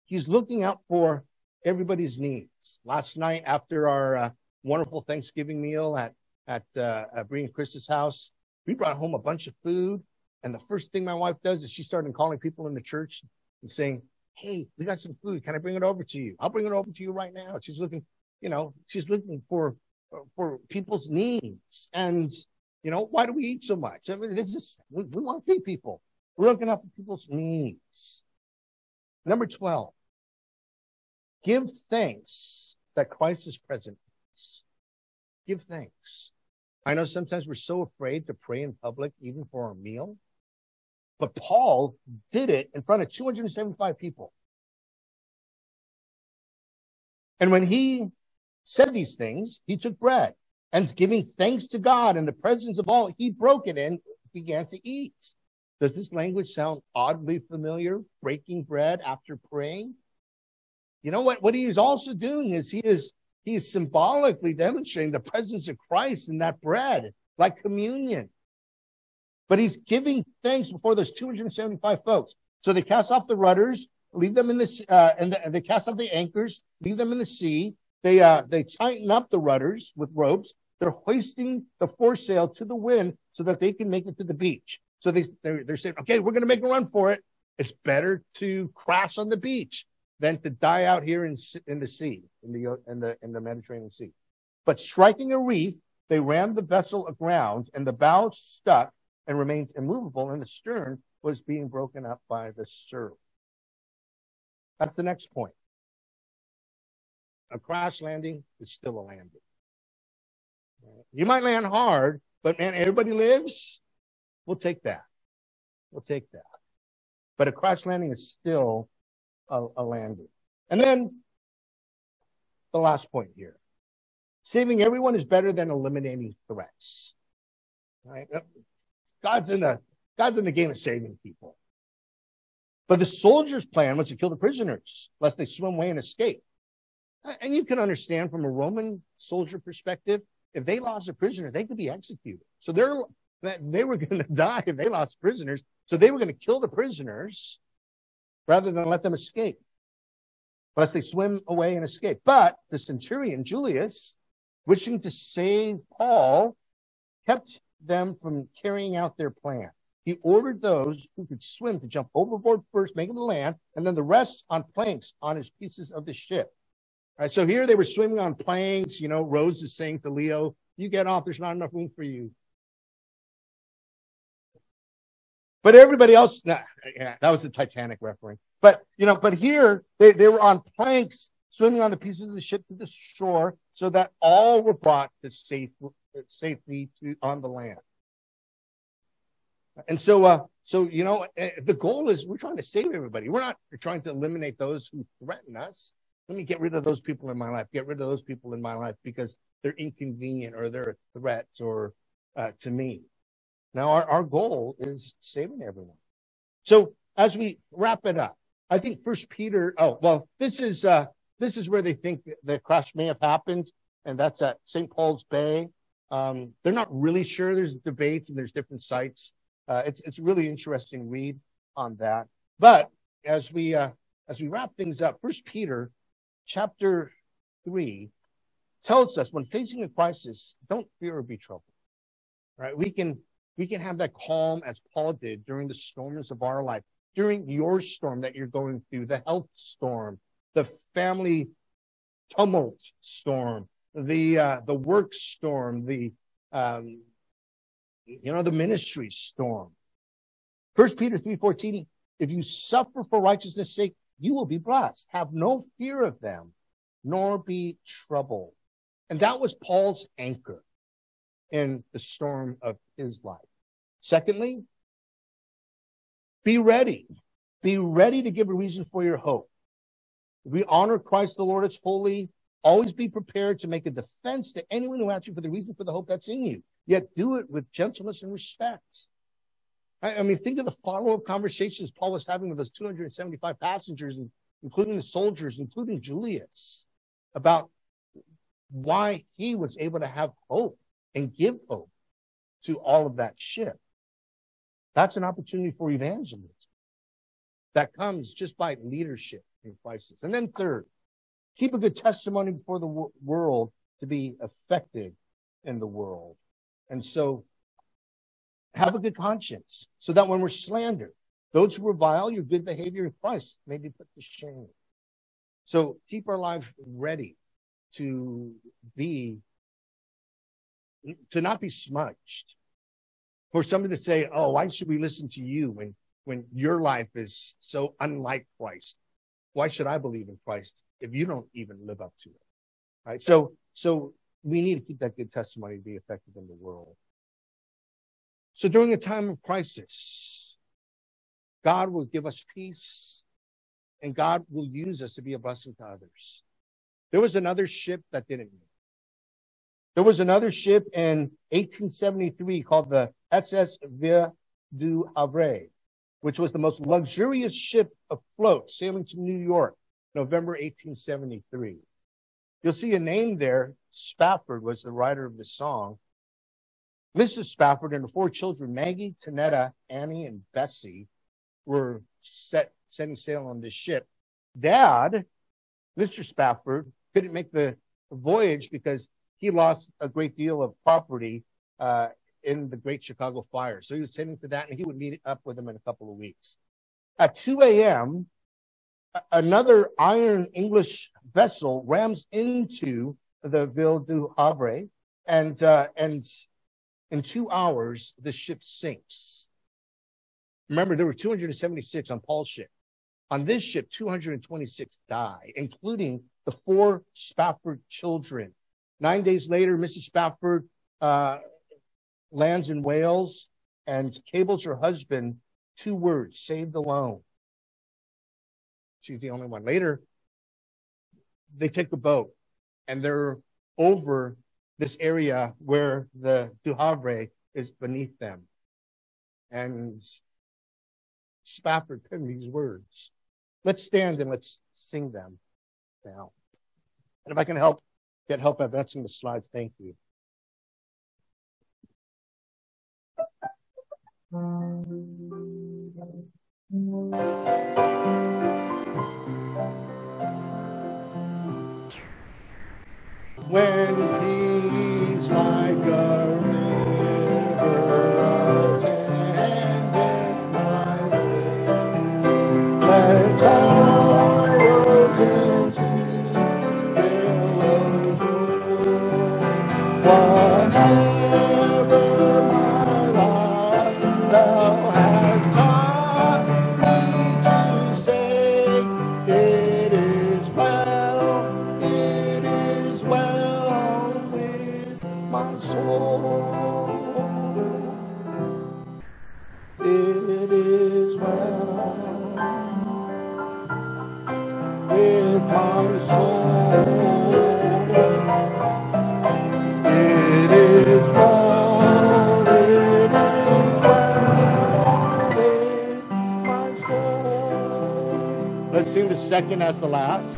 He's looking out for everybody's needs. Last night, after our uh, wonderful Thanksgiving meal at at, uh, at Bree and Chris's house, we brought home a bunch of food. And the first thing my wife does is she started calling people in the church and saying, "Hey, we got some food. Can I bring it over to you? I'll bring it over to you right now." She's looking, you know, she's looking for for people's needs. And you know, why do we eat so much? I mean, this is we, we want to feed people. We're looking out for people's needs. Number twelve, Give thanks that Christ is present. Give thanks. I know sometimes we're so afraid to pray in public, even for our meal. But Paul did it in front of 275 people. And when he said these things, he took bread and giving thanks to God in the presence of all, he broke it and began to eat. Does this language sound oddly familiar? Breaking bread after praying? You know what? What he is also doing is he is he is symbolically demonstrating the presence of Christ in that bread, like communion. But he's giving thanks before those 275 folks. So they cast off the rudders, leave them in the, uh, and, the, and they cast off the anchors, leave them in the sea. They, uh, they tighten up the rudders with ropes. They're hoisting the foresail to the wind so that they can make it to the beach. So they, they're, they're saying, okay, we're going to make a run for it. It's better to crash on the beach than to die out here in, in the sea, in the, in the, in the Mediterranean Sea. But striking a reef, they rammed the vessel aground and the bow stuck and remained immovable and the stern was being broken up by the surf. That's the next point. A crash landing is still a landing. You might land hard, but man, everybody lives. We'll take that. We'll take that. But a crash landing is still a, a landing. And then the last point here. Saving everyone is better than eliminating threats. Right? God's in the God's in the game of saving people. But the soldiers' plan was to kill the prisoners, lest they swim away and escape. And you can understand from a Roman soldier perspective, if they lost a prisoner, they could be executed. So they're they were going (laughs) to die if they lost prisoners. So they were going to kill the prisoners rather than let them escape, lest they swim away and escape. But the centurion, Julius, wishing to save Paul, kept them from carrying out their plan. He ordered those who could swim to jump overboard first, make them land, and then the rest on planks on his pieces of the ship. All right, so here they were swimming on planks. You know, Rose is saying to Leo, "You get off. There's not enough room for you." But everybody else, nah, yeah, that was a Titanic reference. But you know, but here they, they were on planks swimming on the pieces of the ship to the shore, so that all were brought to safe safety to on the land. And so, uh, so you know, eh, the goal is we're trying to save everybody. We're not trying to eliminate those who threaten us. Let me get rid of those people in my life. Get rid of those people in my life because they're inconvenient or they're a threat or uh, to me. Now, our, our goal is saving everyone. So as we wrap it up, I think First Peter. Oh well, this is uh, this is where they think the crash may have happened, and that's at St. Paul's Bay. Um, they're not really sure. There's debates and there's different sites. Uh, it's it's really interesting read on that. But as we uh, as we wrap things up, First Peter, chapter three, tells us when facing a crisis, don't fear or be troubled. Right? We can we can have that calm as Paul did during the storms of our life, during your storm that you're going through, the health storm, the family tumult storm, the uh, the work storm, the um, you know the ministry storm. First Peter three fourteen. If you suffer for righteousness' sake, you will be blessed. Have no fear of them, nor be troubled. And that was Paul's anchor in the storm of his life. Secondly, be ready. Be ready to give a reason for your hope. We honor Christ the Lord as holy. Always be prepared to make a defense to anyone who asks you for the reason for the hope that's in you. Yet do it with gentleness and respect. I, mean, think of the follow-up conversations Paul was having with those 275 passengers, including the soldiers, including Julius, about why he was able to have hope and give hope to all of that ship. That's an opportunity for evangelism that comes just by leadership in crisis. And then third, keep a good testimony before the w- world to be effective in the world. And so have a good conscience so that when we're slandered, those who revile your good behavior in Christ may be put to shame. So keep our lives ready to be to not be smudged. For somebody to say, oh, why should we listen to you when, when your life is so unlike Christ? Why should I believe in Christ if you don't even live up to it? Right? So, so we need to keep that good testimony to be effective in the world. So during a time of crisis, God will give us peace and God will use us to be a blessing to others. There was another ship that didn't. There was another ship in 1873 called the SS Ville du Havre, which was the most luxurious ship afloat sailing to New York, November 1873. You'll see a name there. Spafford was the writer of the song. Mrs. Spafford and her four children, Maggie, Tanetta, Annie, and Bessie, were set setting sail on this ship. Dad, Mr. Spafford, couldn't make the voyage because he lost a great deal of property uh, in the Great Chicago Fire. So he was tending to that, and he would meet up with him in a couple of weeks. At 2 a.m., another iron English vessel rams into the Ville du Havre, and uh, and in two hours the ship sinks. Remember, there were 276 on Paul's ship. On this ship, 226 die, including the four Spafford children. Nine days later, Mrs. Spafford uh, lands in Wales and cables her husband two words, saved alone. She's the only one. Later, they take a boat and they're over this area where the Du Havre is beneath them. And Spafford penned these words. Let's stand and let's sing them now. And if I can help get help advancing the slides, thank you. When peace like a second as the last.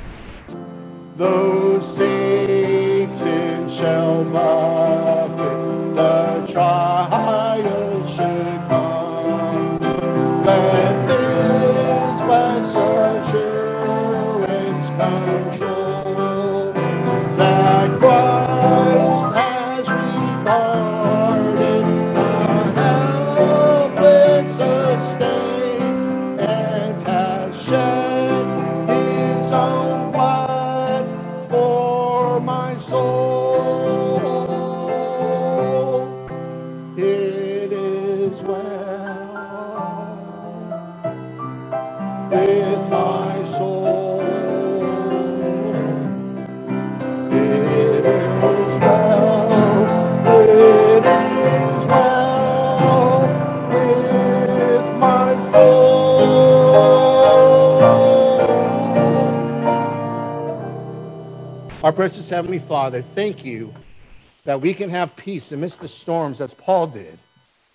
Though Satan shall buffet, Heavenly Father, thank you that we can have peace amidst the storms as Paul did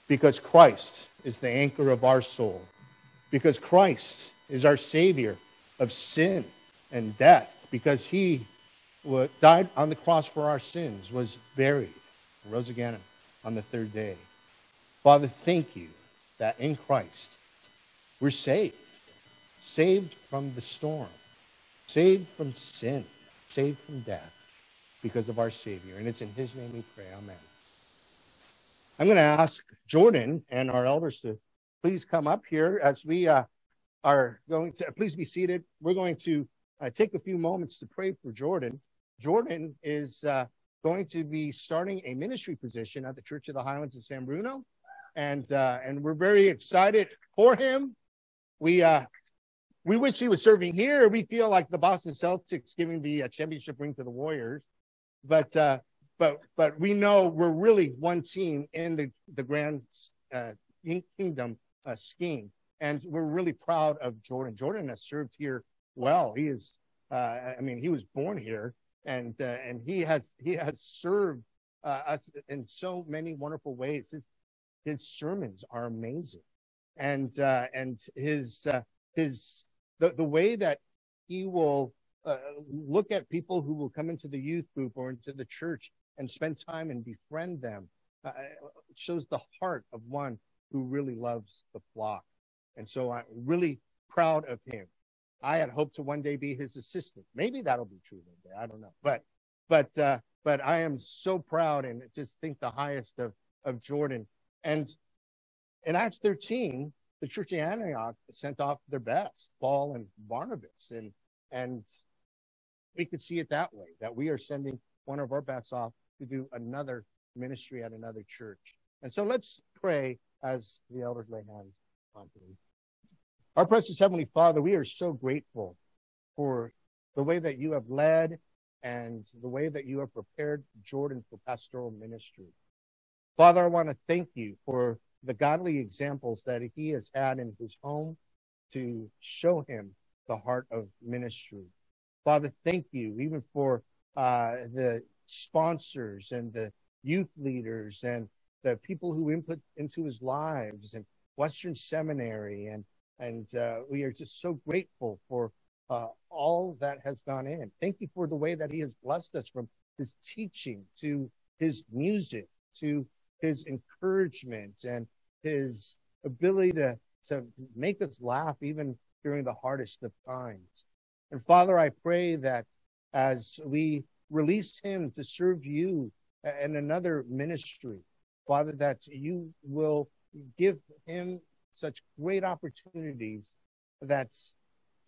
because Christ is the anchor of our soul, because Christ is our Savior of sin and death, because He died on the cross for our sins, was buried, rose again on the third day. Father, thank you that in Christ we're saved, saved from the storm, saved from sin, saved from death because of our Savior. And it's in His name we pray. Amen. I'm going to ask Jordan and our elders to please come up here as we uh, are going to, please be seated. We're going to uh, take a few moments to pray for Jordan. Jordan is uh, going to be starting a ministry position at the Church of the Highlands in San Bruno. And, uh, and we're very excited for him. We, uh, we wish he was serving here. We feel like the Boston Celtics giving the uh, championship ring to the Warriors. But uh, but but we know we're really one team in the the grand uh, kingdom uh, scheme, and we're really proud of Jordan. Jordan has served here well. He is, uh, I mean, he was born here, and uh, and he has he has served uh, us in so many wonderful ways. His his sermons are amazing, and uh, and his his the the way that he will look at people who will come into the youth group or into the church and spend time and befriend them uh, shows the heart of one who really loves the flock. And so I'm really proud of him. I had hoped to one day be his assistant. Maybe that'll be true one day. I don't know. But but uh, but I am so proud and just think the highest of of Jordan. And in Acts 13, the church of Antioch sent off their best, Paul and Barnabas, and and we could see it that way that we are sending one of our best off to do another ministry at another church. And so let's pray as the elders lay hands on me. Our precious Heavenly Father, we are so grateful for the way that you have led and the way that you have prepared Jordan for pastoral ministry. Father, I want to thank you for the godly examples that he has had in his home to show him the heart of ministry. Father, thank you even for uh, the sponsors and the youth leaders and the people who input into his lives and Western Seminary. And, and uh, we are just so grateful for uh, all that has gone in. Thank you for the way that he has blessed us from his teaching to his music to his encouragement and his ability to, to make us laugh even during the hardest of times. And Father, I pray that as we release him to serve you in another ministry, Father, that you will give him such great opportunities that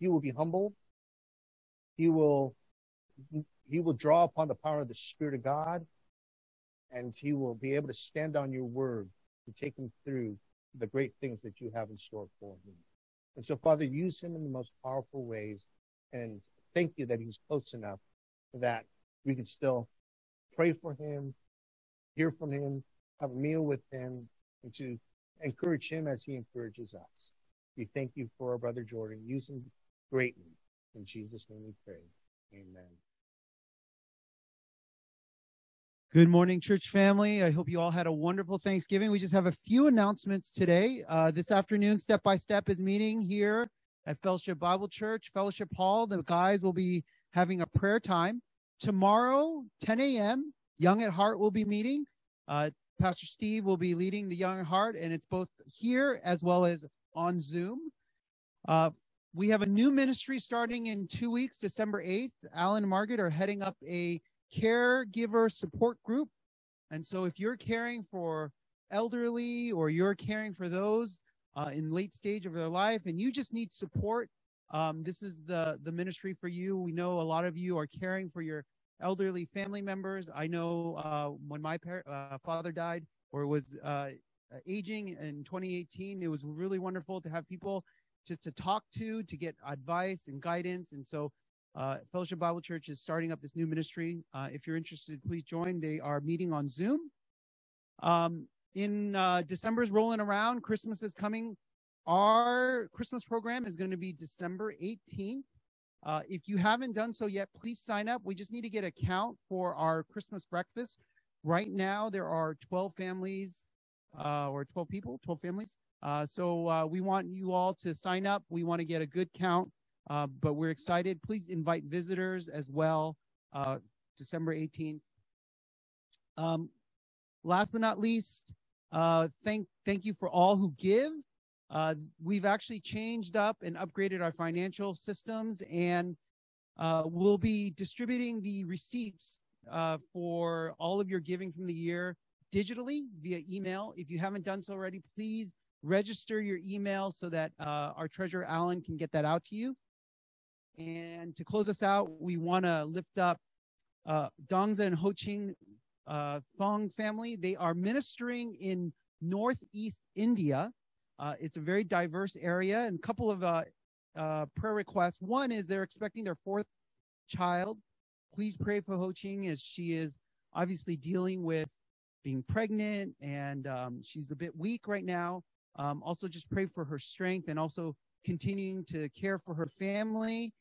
he will be humble. He will, he will draw upon the power of the Spirit of God and he will be able to stand on your word to take him through the great things that you have in store for him. And so, Father, use him in the most powerful ways. And thank you that he's close enough that we can still pray for him, hear from him, have a meal with him, and to encourage him as he encourages us. We thank you for our brother Jordan. Use him greatly. In Jesus' name we pray. Amen. Good morning, church family. I hope you all had a wonderful Thanksgiving. We just have a few announcements today. Uh, this afternoon, Step by Step is meeting here at Fellowship Bible Church, Fellowship Hall. The guys will be having a prayer time. Tomorrow, 10 a.m., Young at Heart will be meeting. Uh, Pastor Steve will be leading the Young at Heart, and it's both here as well as on Zoom. Uh, we have a new ministry starting in two weeks, December 8th. Alan and Margaret are heading up a caregiver support group. And so if you're caring for elderly or you're caring for those uh, in late stage of their life and you just need support, um, this is the, the ministry for you. We know a lot of you are caring for your elderly family members. I know uh, when my par- uh, father died or was uh, aging in 2018, it was really wonderful to have people just to talk to, to get advice and guidance. And so uh, Fellowship Bible Church is starting up this new ministry. Uh, if you're interested, please join. They are meeting on Zoom. Um, in uh, December's rolling around, Christmas is coming. Our Christmas program is going to be December 18th. Uh, if you haven't done so yet, please sign up. We just need to get a count for our Christmas breakfast. Right now, there are 12 families uh, or 12 people, 12 families. Uh, so uh, we want you all to sign up. We want to get a good count uh, but we're excited. Please invite visitors as well. December 18th. Um, last but not least, uh, thank thank you for all who give. Uh, we've actually changed up and upgraded our financial systems, and uh, we'll be distributing the receipts uh, for all of your giving from the year digitally via email. If you haven't done so already, please register your email so that our treasurer Alan can get that out to you. And to close us out, we want to lift up uh, Dongza and Ho uh, Thong family. They are ministering in Northeast India. Uh, it's a very diverse area and a couple of uh, uh, prayer requests. One is they're expecting their fourth child. please pray for Ho Ching as she is obviously dealing with being pregnant and um, she's a bit weak right now. Um, also, just pray for her strength and also continuing to care for her family.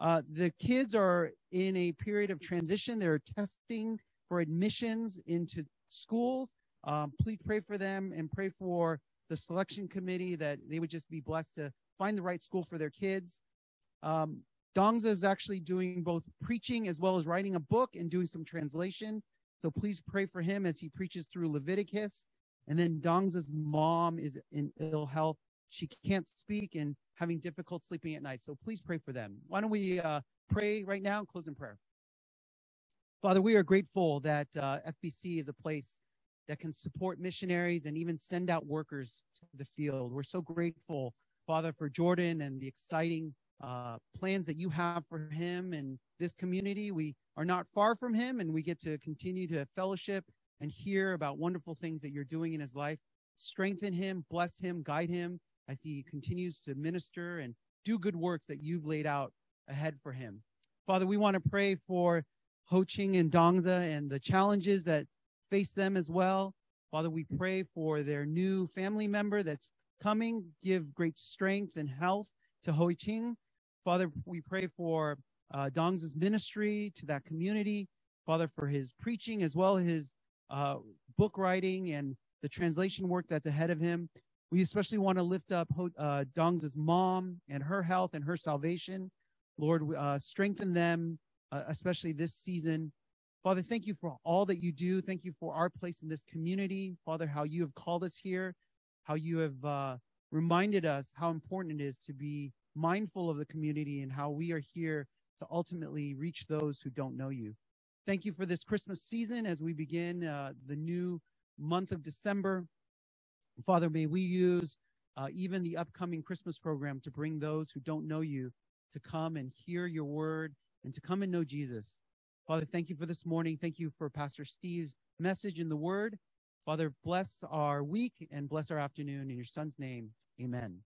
Uh, the kids are in a period of transition. They're testing for admissions into schools. Um, please pray for them and pray for the selection committee that they would just be blessed to find the right school for their kids. Um, Dongza is actually doing both preaching as well as writing a book and doing some translation. So please pray for him as he preaches through Leviticus. And then Dongza's mom is in ill health. She can't speak and having difficult sleeping at night. So please pray for them. Why don't we uh, pray right now and close in prayer? Father, we are grateful that uh, FBC is a place that can support missionaries and even send out workers to the field. We're so grateful, Father, for Jordan and the exciting uh, plans that you have for him and this community. We are not far from him, and we get to continue to fellowship and hear about wonderful things that you're doing in his life. Strengthen him, bless him, guide him as he continues to minister and do good works that you've laid out ahead for him. Father, we want to pray for Ho Ching and Dongza and the challenges that face them as well. Father, we pray for their new family member that's coming. Give great strength and health to Ho Ching. Father, we pray for uh, ministry to that community. Father, for his preaching as well his uh, book writing and the translation work that's ahead of him. We especially want to lift up uh, mom and her health and her salvation. Lord, uh, strengthen them, uh, especially this season. Father, thank you for all that you do. Thank you for our place in this community. Father, how you have called us here, how you have uh, reminded us how important it is to be mindful of the community and how we are here to ultimately reach those who don't know you. Thank you for this Christmas season as we begin uh, the new month of December. Father, may we use uh, even the upcoming Christmas program to bring those who don't know you to come and hear your word and to come and know Jesus. Father, thank you for this morning. Thank you for Pastor Steve's message in the word. Father, bless our week and bless our afternoon. In your son's name, amen.